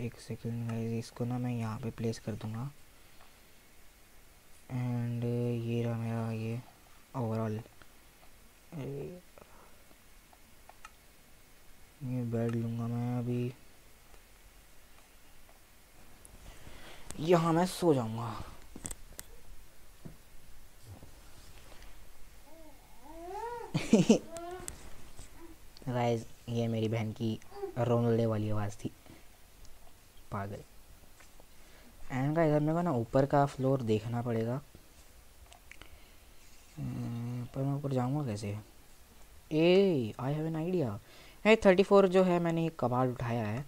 एक सेकेंड गाइज़ इसको ना मैं यहाँ पे प्लेस कर दूँगा। एंड ये रहा मेरा ये ओवरऑल ये बेड लूँगा मैं अभी। यहाँ मैं सो जाऊँगा। गाइस ये मेरी बहन की रोने वाली आवाज़ थी। पागल। एंड का इधर मेरे को ना ऊपर का फ्लोर देखना पड़ेगा। हम्म, पर मैं ऊपर जाऊँगा कैसे? ए आई हैव एन आइडिया है थर्टी फोर जो है मैंने एक कबाड़ उठाया है।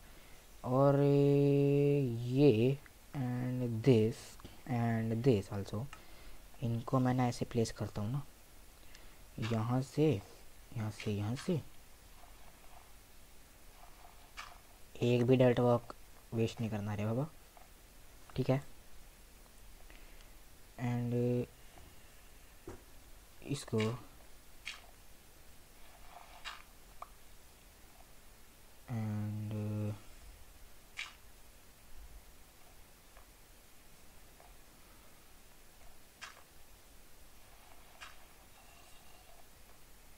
और ये and this and this also इनको मैंने ऐसे प्लेस करता हूँ ना। यहाँ से यहाँ से यहाँ से। एक भी डर्ट वर्क वेस्ट नहीं करना रे बाबा। ठीक है? एंड इसको एंड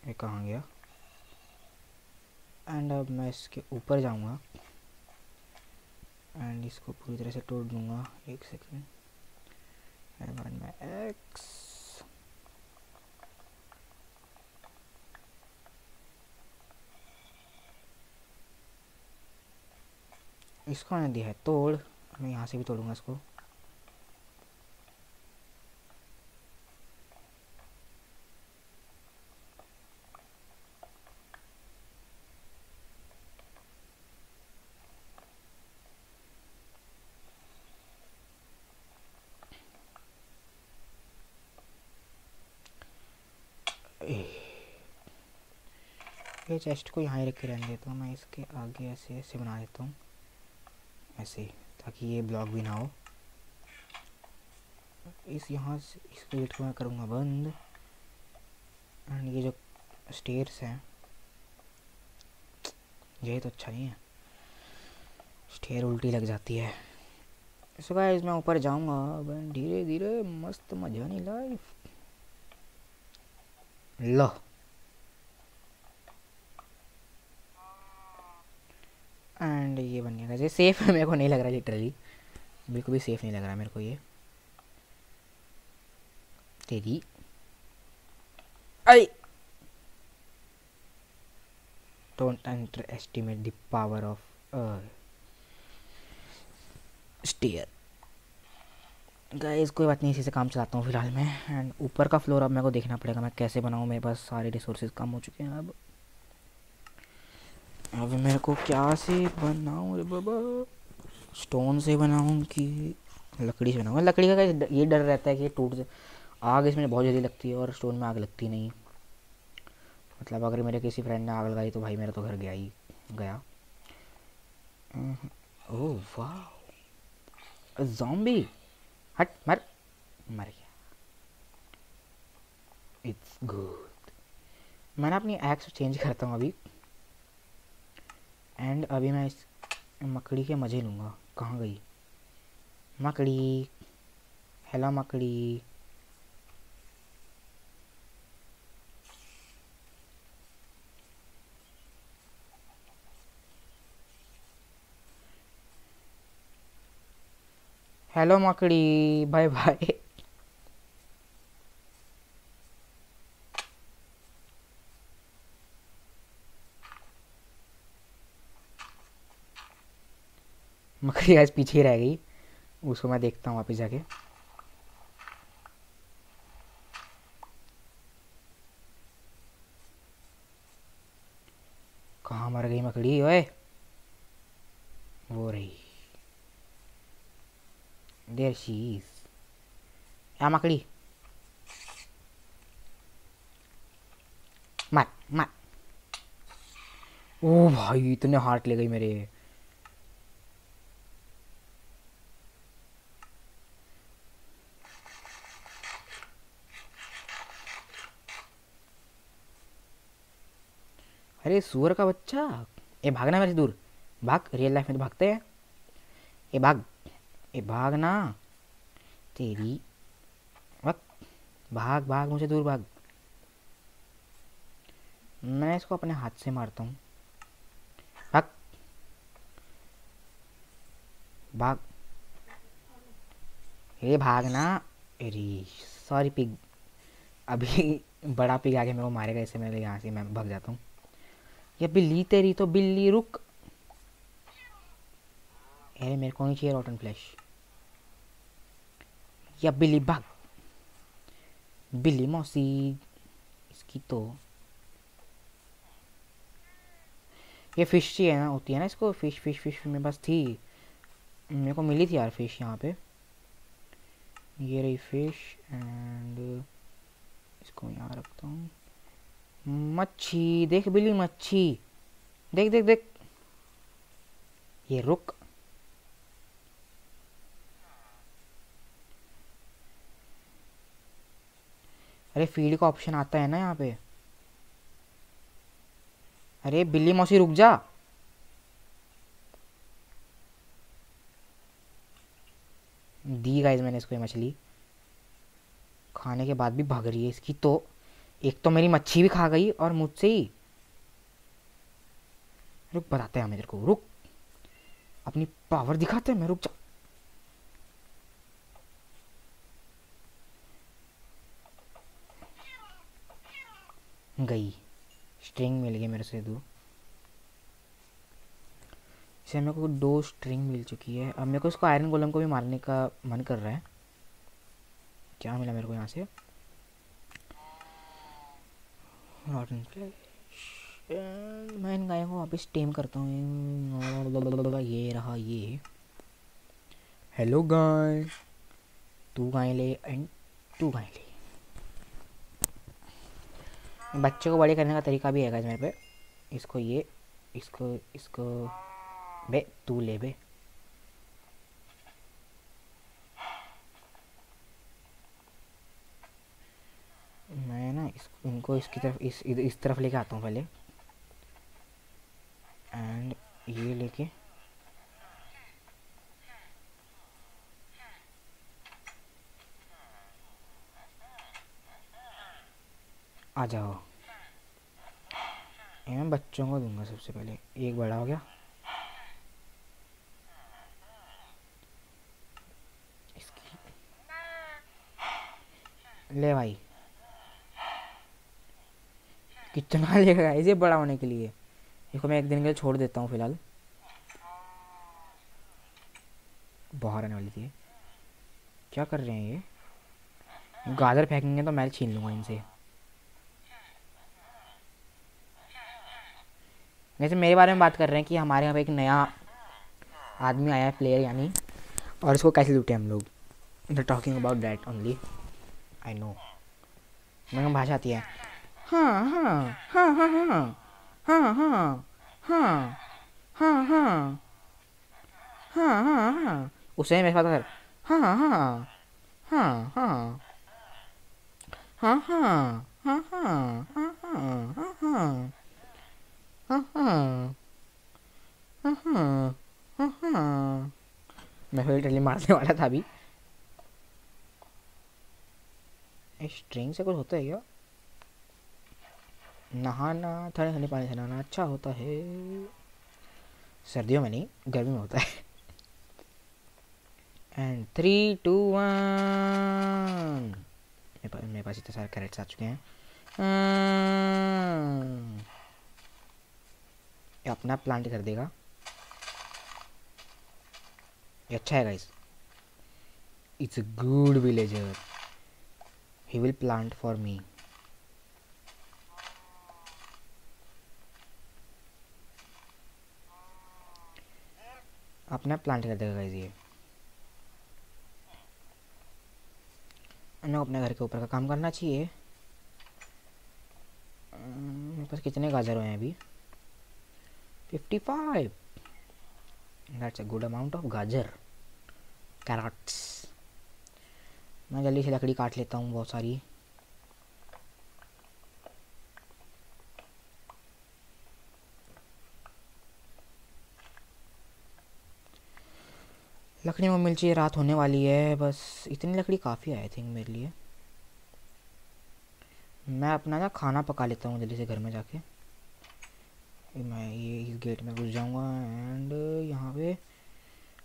ये कहाँ गया? एंड अब मैं इसके ऊपर जाऊँगा। एंड इसको पूरी तरह से तोड़ दूँगा। एक सेकेंड एंड मैं एक्स इसको मैंने दिया है तोड़। मैं यहाँ से भी तोड़ूँगा इसको। ये चेस्ट को यहाँ ही रख के रहने देता हूँ। मैं इसके आगे ऐसे ऐसे बना देता हूँ। ऐसे ताकि ये ब्लॉक भी ना हो। इस यहाँ से, इस गेट को मैं करूँगा बंद। एंड ये जो स्टेयर्स हैं ये तो अच्छा नहीं है। स्टेयर उल्टी लग जाती है। सो गाइस मैं ऊपर जाऊँगा धीरे धीरे मस्त मज़ा नहीं लाइफ लो। एंड ये बन गया ये सेफ़ है, मेरे को नहीं लग रहा लिटरली बिल्कुल भी सेफ़ नहीं लग रहा मेरे को ये। तेरी। I. Don't underestimate the power of stair guys कोई बात नहीं, इसी से काम चलाता हूँ फ़िलहाल मैं। एंड ऊपर का फ्लोर अब मेरे को देखना पड़ेगा, मैं कैसे बनाऊँ, मेरे पास सारे रिसोर्सेज कम हो चुके हैं अब। अब मेरे को क्या से बनाऊँ रे बाबा? स्टोन से बनाऊँ कि लकड़ी से बनाऊँ? लकड़ी का ये डर रहता है कि टूट जाए। आग इसमें बहुत जल्दी लगती है और स्टोन में आग लगती नहीं। मतलब अगर मेरे किसी फ्रेंड ने आग लगाई तो भाई मेरा तो घर गया ही, गया। ओह वाह जॉम्बी हट, मर। मर गया। इट्स गुड मैंने अपनी एक्स चेंज करता हूँ अभी। एंड अभी मैं इस मकड़ी के मज़े लूँगा। कहाँ गई? मकड़ी। हेलो मकड़ी। हेलो मकड़ी। Bye bye. मकड़ी आज पीछे रह गई। उसको मैं देखता हूँ वापस जाके। कहाँ मर गई मकड़ी? ओए! वो रही। देर is. Ya मकड़ी। मत मत ओ भाई, इतने हार्ट ले गई मेरे। अरे, सुअर का बच्चा? ये भागना मेरे से दूर। भाग रियल लाइफ में तो भागते हैं। ये भाग। ए भागना तेरी वक्त। भाग भाग, मुझे दूर भाग। मैं इसको अपने हाथ से मारता हूँ। भाग। भाग। ये भागना अरे सॉरी पिग अभी बड़ा पिग आगे मेरे को मारेगा इसे मैं यहाँ से मैं भाग जाता हूँ। ये बिल्ली, तेरी तो बिल्ली, रुक। अरे, मेरे को नहीं चाहिए रॉटन फ्लैश या बिली बाग बिली मौसी, इसकी तो। ये फ़िश चाहिए ना, होती है ना इसको? फ़िश फ़िश फ़िश मेरे पास थी। मेरे को मिली थी यार फ़िश यहाँ पे। ये रही फ़िश एंड इसको यहाँ रखता हूँ। मच्छी, देख बिल्ली मच्छी। देख देख देख। ये रुक। अरे फ़ीड का ऑप्शन आता है ना यहाँ पे। अरे, बिल्ली मौसी, रुक जा। दी गाइज़ मैंने इसको ये मछली। खाने के बाद भी भाग रही है इसकी तो एक तो मेरी मच्छी भी खा गई और मुझसे ही। रुक, बताते हैं मेरे को, रुक। अपनी पावर दिखाते हैं, मैं रुक जा। गई। स्ट्रिंग मिल गई मेरे से, दो। इसे मेरे को दो स्ट्रिंग मिल चुकी है। अब मेरे को इसको आयरन गोलम को भी मारने का मन कर रहा है। क्या मिला मेरे को यहाँ से? मैं इन गायों को वापस टेम करता हूँ। ये रहा ये। हेलो गाय तू गाय ले एंड तू गाय ले। बच्चे को बड़े करने का तरीका भी है मेरे पे। इसको ये, इसको इसको, बे, तू ले बे मैं ना इस इनको इसकी तरफ़, इस इस तरफ़ लेके आता हूँ पहले। एंड ये लेके। आ जाओ। मैं बच्चों को दूँगा सबसे पहले। एक बड़ा हो गया। ले भाई। कितना लेगा इसे बड़ा होने के लिए। इसको मैं एक दिन के लिए छोड़ देता हूँ फ़िलहाल। बाहर आने वाली थी क्या कर रहे हैं ये? गाजर फेंकेंगे तो मैं छीन लूँगा इनसे। वैसे मेरे बारे में बात कर रहे हैं कि हमारे यहाँ पे एक नया आदमी आया है प्लेयर यानी। और इसको कैसे लूटे हम लोग? Talking about that only I know मेरे भाषा आती है। हाँ हाँ हाँ हाँ हाँ हाँ हाँ हाँ हाँ हाँ हाँ हाँ हाँ उसे मेरे पास हाँ हाँ हाँ हाँ हाँ हाँ हाँ हाँ हाँ हाँ हाँ हाँ मैं फिर टली मारने वाला था अभी स्ट्रिंग से कुछ होता है क्या नहाना ठंडे ठंडे पानी से नहाना अच्छा होता है। सर्दियों में नहीं, गर्मी में होता है। एंड थ्री टू वन मेरे पास इतने सारे कैरेट्स आ चुके हैं। ये अपना प्लांट कर देगा। ये अच्छा है guys it's a good villager he will plant for me अपना प्लांट कर देगा ये। हमें अपने घर के ऊपर का काम करना चाहिए। मेरे पास कितने गाजर हुए हैं अभी? Fifty five that's a good amount of gajar. Carrots मैं जल्दी से लकड़ी काट लेता हूँ बहुत सारी। लकड़ी में मिल चाहिए, रात होने वाली है, बस इतनी लकड़ी काफ़ी आई थिंक मेरे लिए। मैं अपना ना खाना पका लेता हूँ जल्दी से घर में जाके। मैं ये, इस गेट में घुस जाऊँगा एंड यहाँ पे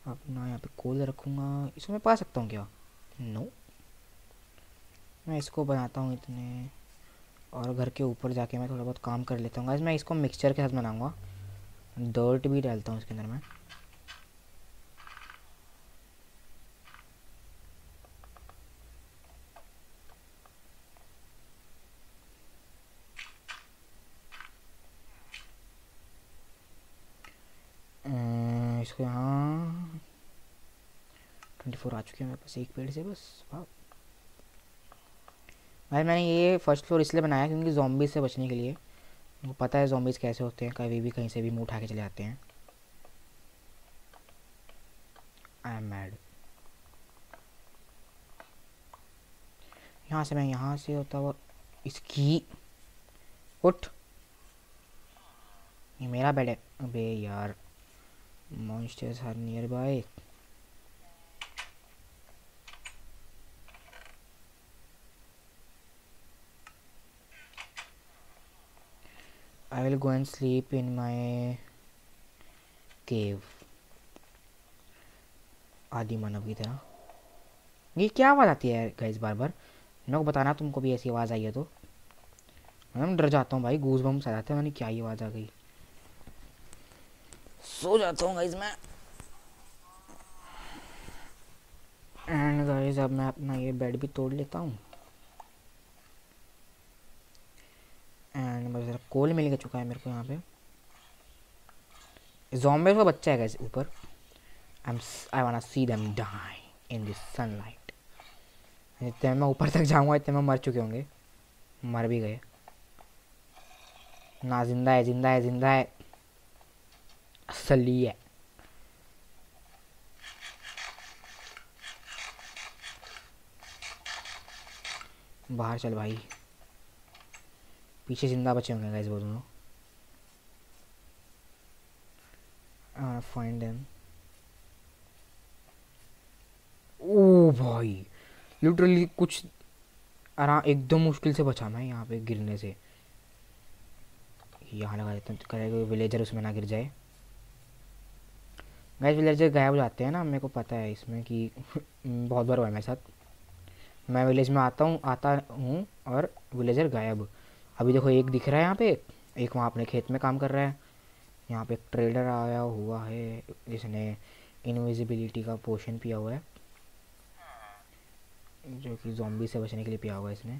अपना यहाँ पे कोल रखूँगा। इसको मैं पा सकता हूँ क्या? नो मैं इसको बनाता हूँ इतने। और घर के ऊपर जाके मैं थोड़ा बहुत काम कर लेता हूँ। मैं इसको मिक्सचर के साथ बनाऊँगा। डर्ट भी डालता हूँ इसके अंदर मैं इसको यहाँ ट्वेंटी फोर आ चुके हैं मेरे पास, एक पेड़ से बस वाह भाई मैंने ये फ़र्स्ट फ्लोर इसलिए बनाया क्योंकि जॉम्बीज से बचने के लिए। वो पता है जॉम्बीज कैसे होते हैं, कभी भी कहीं से भी मुँह उठा के चले जाते हैं। आई एम मैड यहाँ से मैं यहाँ से होता हुआ इसकी, उठ। ये मेरा बेड है। अबे यार, monsters are nearby I will go and sleep in my cave. आदि मानव की तरह। ये क्या आवाज़ आती है गाइस बार बार को बताना, तुमको भी ऐसी आवाज़ आई है तो। मैं डर जाता हूँ भाई गूज बम आ मैंने क्या ही आवाज़ आ गई। सो जाता हूँ गाइज़ मैं। एंड गाइज़ अब मैं अपना ये बेड भी तोड़ लेता हूँ। एंड बस कोल मिल चुका है मेरे को यहाँ पे। जॉम्बे का बच्चा है ऊपर। I am I want see them die in this sunlight इतने मैं ऊपर तक जाऊँगा, इतने में मर चुके होंगे। मर भी गए। ना ज़िंदा है ज़िंदा है ज़िंदा है। असली है। बाहर चल भाई। पीछे ज़िंदा बचे होंगे गाइस वो दोनों फाइंड देम ओ भाई। लिटरली कुछ आराम, एकदम मुश्किल से बचा मैं यहाँ पे गिरने से। यहाँ लगा देता हूँ, करेगा विलेजर उसमें ना गिर जाए। गैस विलेजर गायब हो जाते हैं ना, मेरे को पता है इसमें कि बहुत बार हुआ है मेरे साथ। मैं विलेज में आता हूँ आता हूँ और विलेजर गायब। अभी देखो एक दिख रहा है यहाँ पे, एक वहाँ अपने खेत में काम कर रहा है। यहाँ पे एक ट्रेडर आया हुआ है, जिसने इनविजिबिलिटी का पोशन पिया हुआ है। जो कि जॉम्बी से बचने के लिए पिया हुआ है इसने।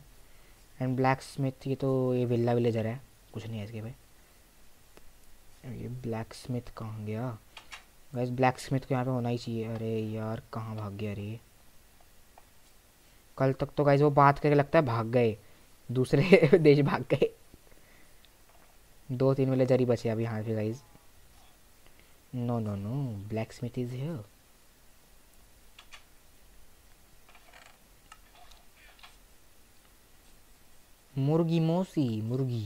एंड ब्लैक स्मिथ ये तो ये विल्ला विलेजर है, कुछ नहीं है इसके भाई। ये ब्लैक स्मिथ कहाँ गया? वैसे ब्लैक स्मिथ को यहाँ पे होना ही चाहिए। अरे यार, कहाँ भाग गया अरे कल तक तो गाइज़ वो बात करके लगता है भाग गए। दूसरे देश भाग गए। दो तीन विलेजर ही बचे अभी यहाँ पे guys no no no blacksmith is here मुर्गी मोसी, मुर्गी।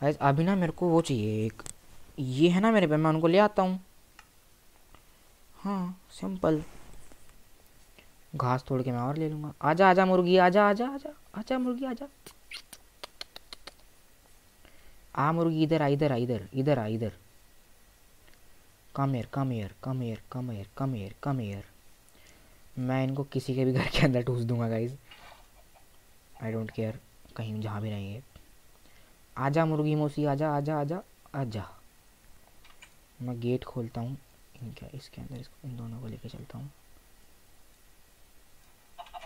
गाइज़ अभी ना मेरे को वो चाहिए एक। ये है ना मेरे पे, मैं उनको ले आता हूँ। हाँ सिंपल घास तोड़ के मैं और ले लूँगा। आजा आजा मुर्गी, आजा आजा आजा आजा मुर्गी, आजा। आ मुर्गी, इधर आ इधर आ, इधर इधर आ, इधर। Come here come here come here come here come here come here मैं इनको किसी के भी घर के अंदर ठूस दूँगा गाइज़ आई डोंट केयर कहीं जहाँ भी नहीं रहेंगे। आजा मुर्गी मोसी, आजा आजा आजा आजा। मैं गेट खोलता हूँ। इनका, इसके अंदर इसको, इन दोनों को लेके चलता हूँ।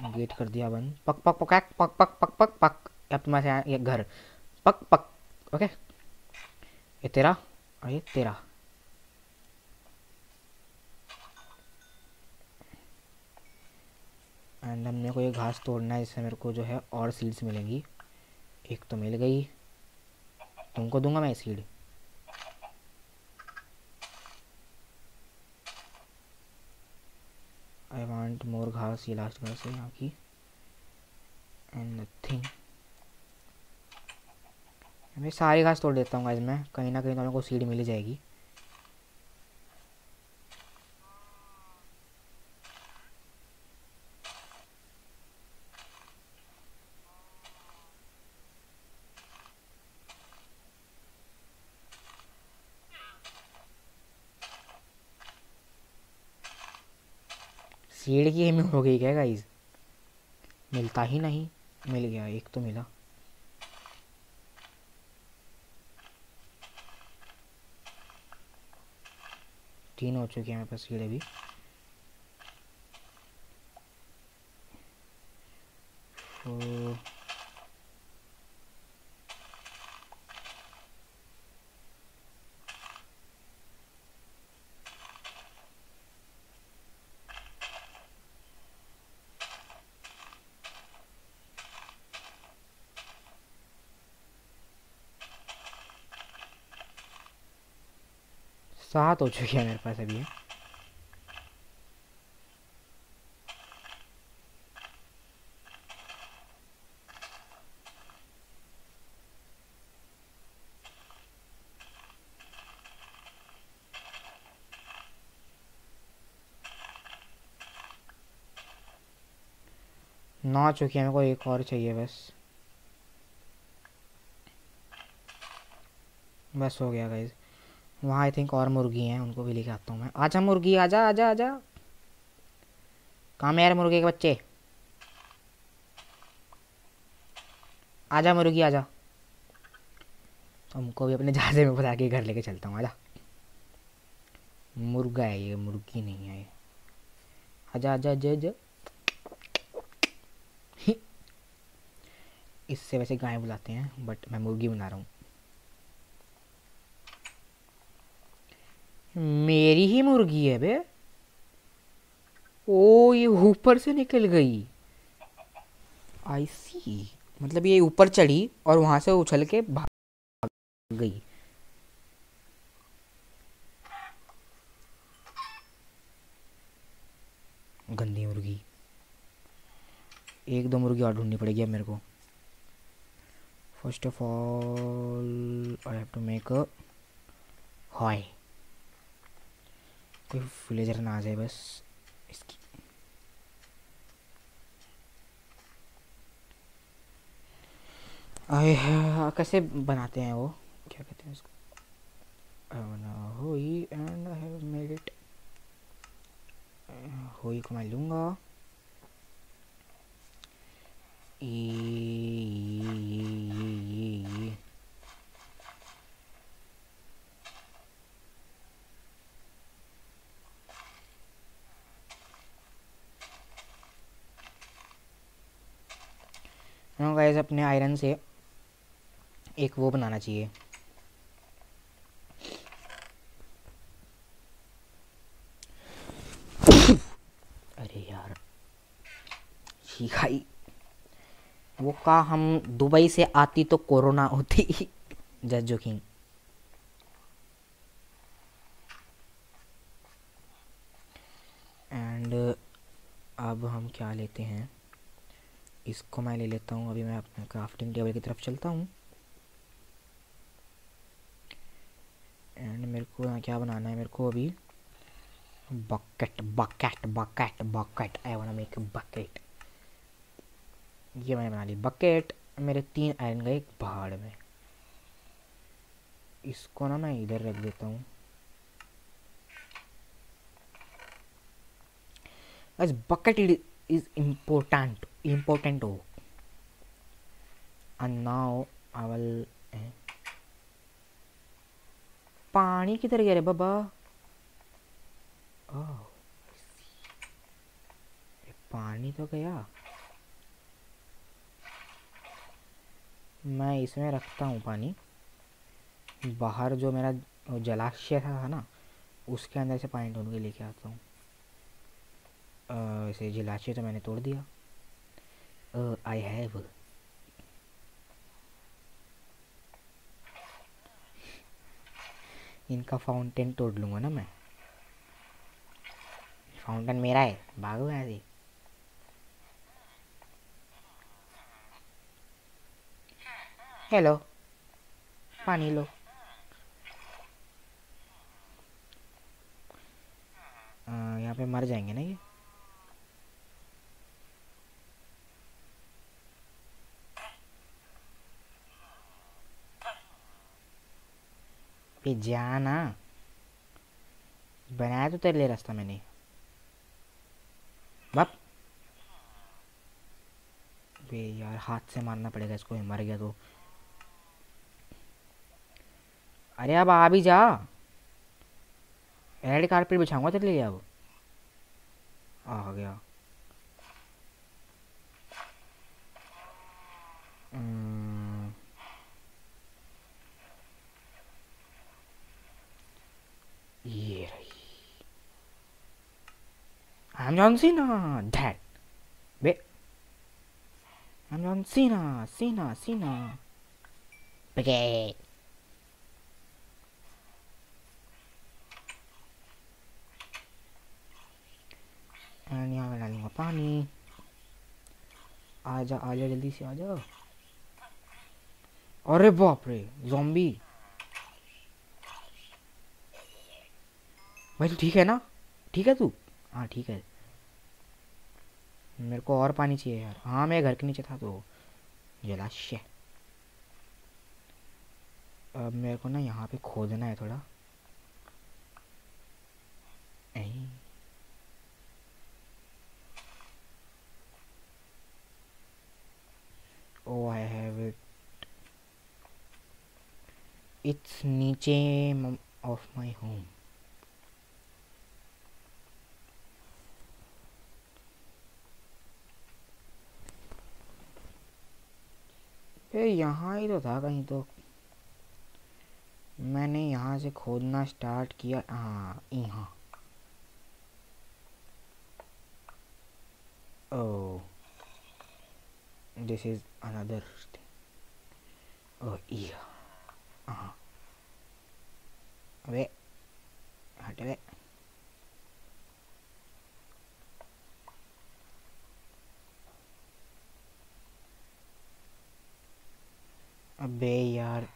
गेट कर दिया बंद। पक पक पक पक पक पक पक पक अब तुम्हारे ये घर। पक पक। ओके। ये तेरा और ये तेरा। एंड मेरे को ये घास तोड़ना है जिससे मेरे को जो है और सीड्स मिलेंगी। एक तो मिल गई। तुमको दूँगा मैं सीड आई वांट मोर घास ये लास्ट घास है यहाँ की. एंड नथिंग मैं सारी घास तोड़ देता हूँ आज मैं. कहीं ना कहीं तो मेरे को सीड मिल जाएगी. सीड की एम हो गई क्या गाइज़ मिलता ही नहीं। मिल गया, एक तो मिला। तीन हो चुके हैं मेरे पास सीढ़े अभी तो सात हो चुकी है मेरे पास अभी है। नौ चुकी है, मेरे को एक और चाहिए बस बस हो गया गाइज़ वहाँ आई थिंक और मुर्गी हैं, उनको भी लेके आता हूँ मैं। आजा मुर्गी, आजा आजा आजा। कहाँ यार मुर्गी के बच्चे? आजा मुर्गी, आजा। तुमको भी अपने जहाजे में बता के घर लेके चलता हूँ, आजा। मुर्गा है ये, मुर्गी नहीं है ये। आजा आजा आजा आजा। इससे वैसे गाय बुलाते हैं, बट मैं मुर्गी बना रहा हूँ। मेरी ही मुर्गी है बे। ओ ये ऊपर से निकल गई। आई सी मतलब ये ऊपर चढ़ी और वहाँ से उछल के भाग गई। गंदी मुर्गी। एक दो मुर्गी और ढूंढनी पड़ेगी अब मेरे को। First of all I have to make a hoe कोई विलेजर ना आ जाए बस इसकी। आए कैसे बनाते हैं वो? क्या कहते हैं उसको? Hoe and I have made it. Hoe को मैं लूँगा। ये ये ये ये ये गाइस अपने आयरन से एक वो बनाना चाहिए। अरे यार है वो का हम दुबई से आती तो कोरोना होती, जज जोकिंग एंड अब हम क्या लेते हैं? इसको मैं ले लेता हूँ। अभी मैं अपने क्राफ्टिंग टेबल की तरफ़ चलता हूँ। एंड मेरे को क्या बनाना है? मेरे को अभी bucket bucket bucket bucket I want make bucket ये मैंने बना ली। बकेट मेरे तीन आयरन गए एक पहाड़ में। इसको ना मैं इधर रख देता हूँ। Bucket is important important oh and now I will eh? पानी किधर गया रे बाबा। Oh, पानी तो गया। मैं इसमें रखता हूँ पानी। बाहर जो मेरा जलाशय था ना उसके अंदर से पानी ढूंढ के लेके आता हूँ। वैसे जलाशय तो मैंने तोड़ दिया। आई हैव इनका फाउंटेन तोड़ लूँगा ना मैं। फाउंटेन मेरा है, भागो ऐसे हेलो पानी लो। यहाँ पे मर जाएँगे ना ये। पे जाना। बनाया तो तेरे लिए रास्ता मैंने। बाप। बे यार, हाथ से मारना पड़ेगा इसको, मर गया तो। अरे अब आ भी जा। रेड कारपेट बिछाऊँगा तेरे लिए अब। आ गया। ये रही I'm John Cena, Dad. Wait. I'm John Cena, Cena, Cena. Okay. यहाँ में डालूँगा पानी आजा आजा जल्दी से आजा अरे बाप रे जोम्बी भाई तू ठीक है ना ठीक है तू हाँ ठीक है। मेरे को और पानी चाहिए यार। हाँ मैं घर के नीचे था तो जलाशय। अब मेरे को ना यहाँ पे खोदना है थोड़ा। Oh I have it it's नीचे ऑफ़ माय होम ये यहाँ ही तो था कहीं तो। मैंने यहाँ से खोदना स्टार्ट किया। हाँ यहाँ। This is another oh yeah हाँ। हट अबे यार,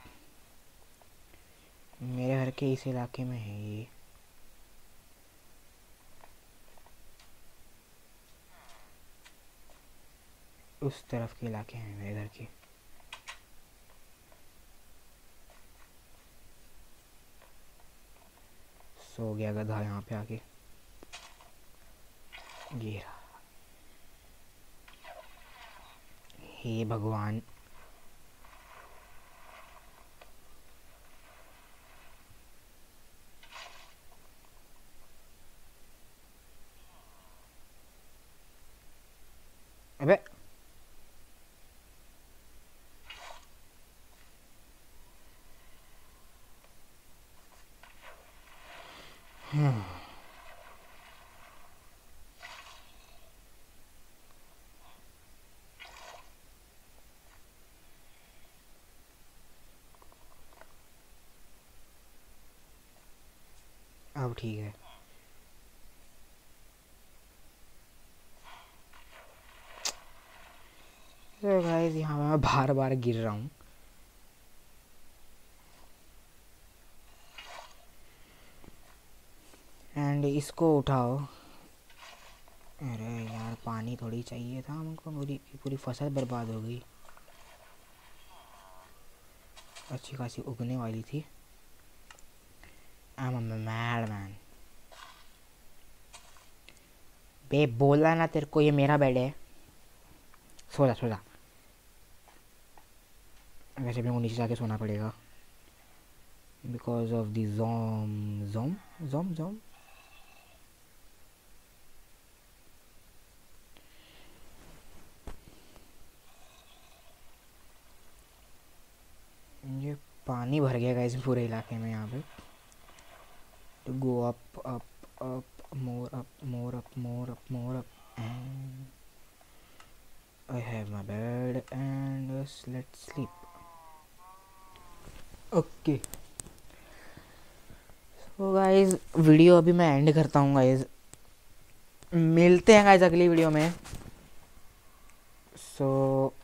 मेरे घर के इस इलाके में है ये। उस तरफ़ के इलाके हैं मेरे घर के। सो गया गधा यहाँ पे आके। ये हे भगवान। ठीक है। गाइस यहाँ मैं बार बार गिर रहा हूँ। एंड इसको उठाओ। अरे यार, पानी थोड़ी चाहिए था हमको, पूरी पूरी फ़सल बर्बाद हो गई। अच्छी खासी उगने वाली थी। I'm a mad man. बे बोला ना तेरे को, ये मेरा बेड है। सो जा सो जा वैसे भी नीचे जाके सोना पड़ेगा। बिकॉज़ ऑफ़ दी जोम जोम जोम जोम ये पानी भर गया इस पूरे इलाके में यहाँ पे। To go up up up more up more up more up more up and I have my bed and let's sleep okay so guys video अभी मैं एंड करता हूँ गाइस मिलते हैं गाइस अगली वीडियो में सो so,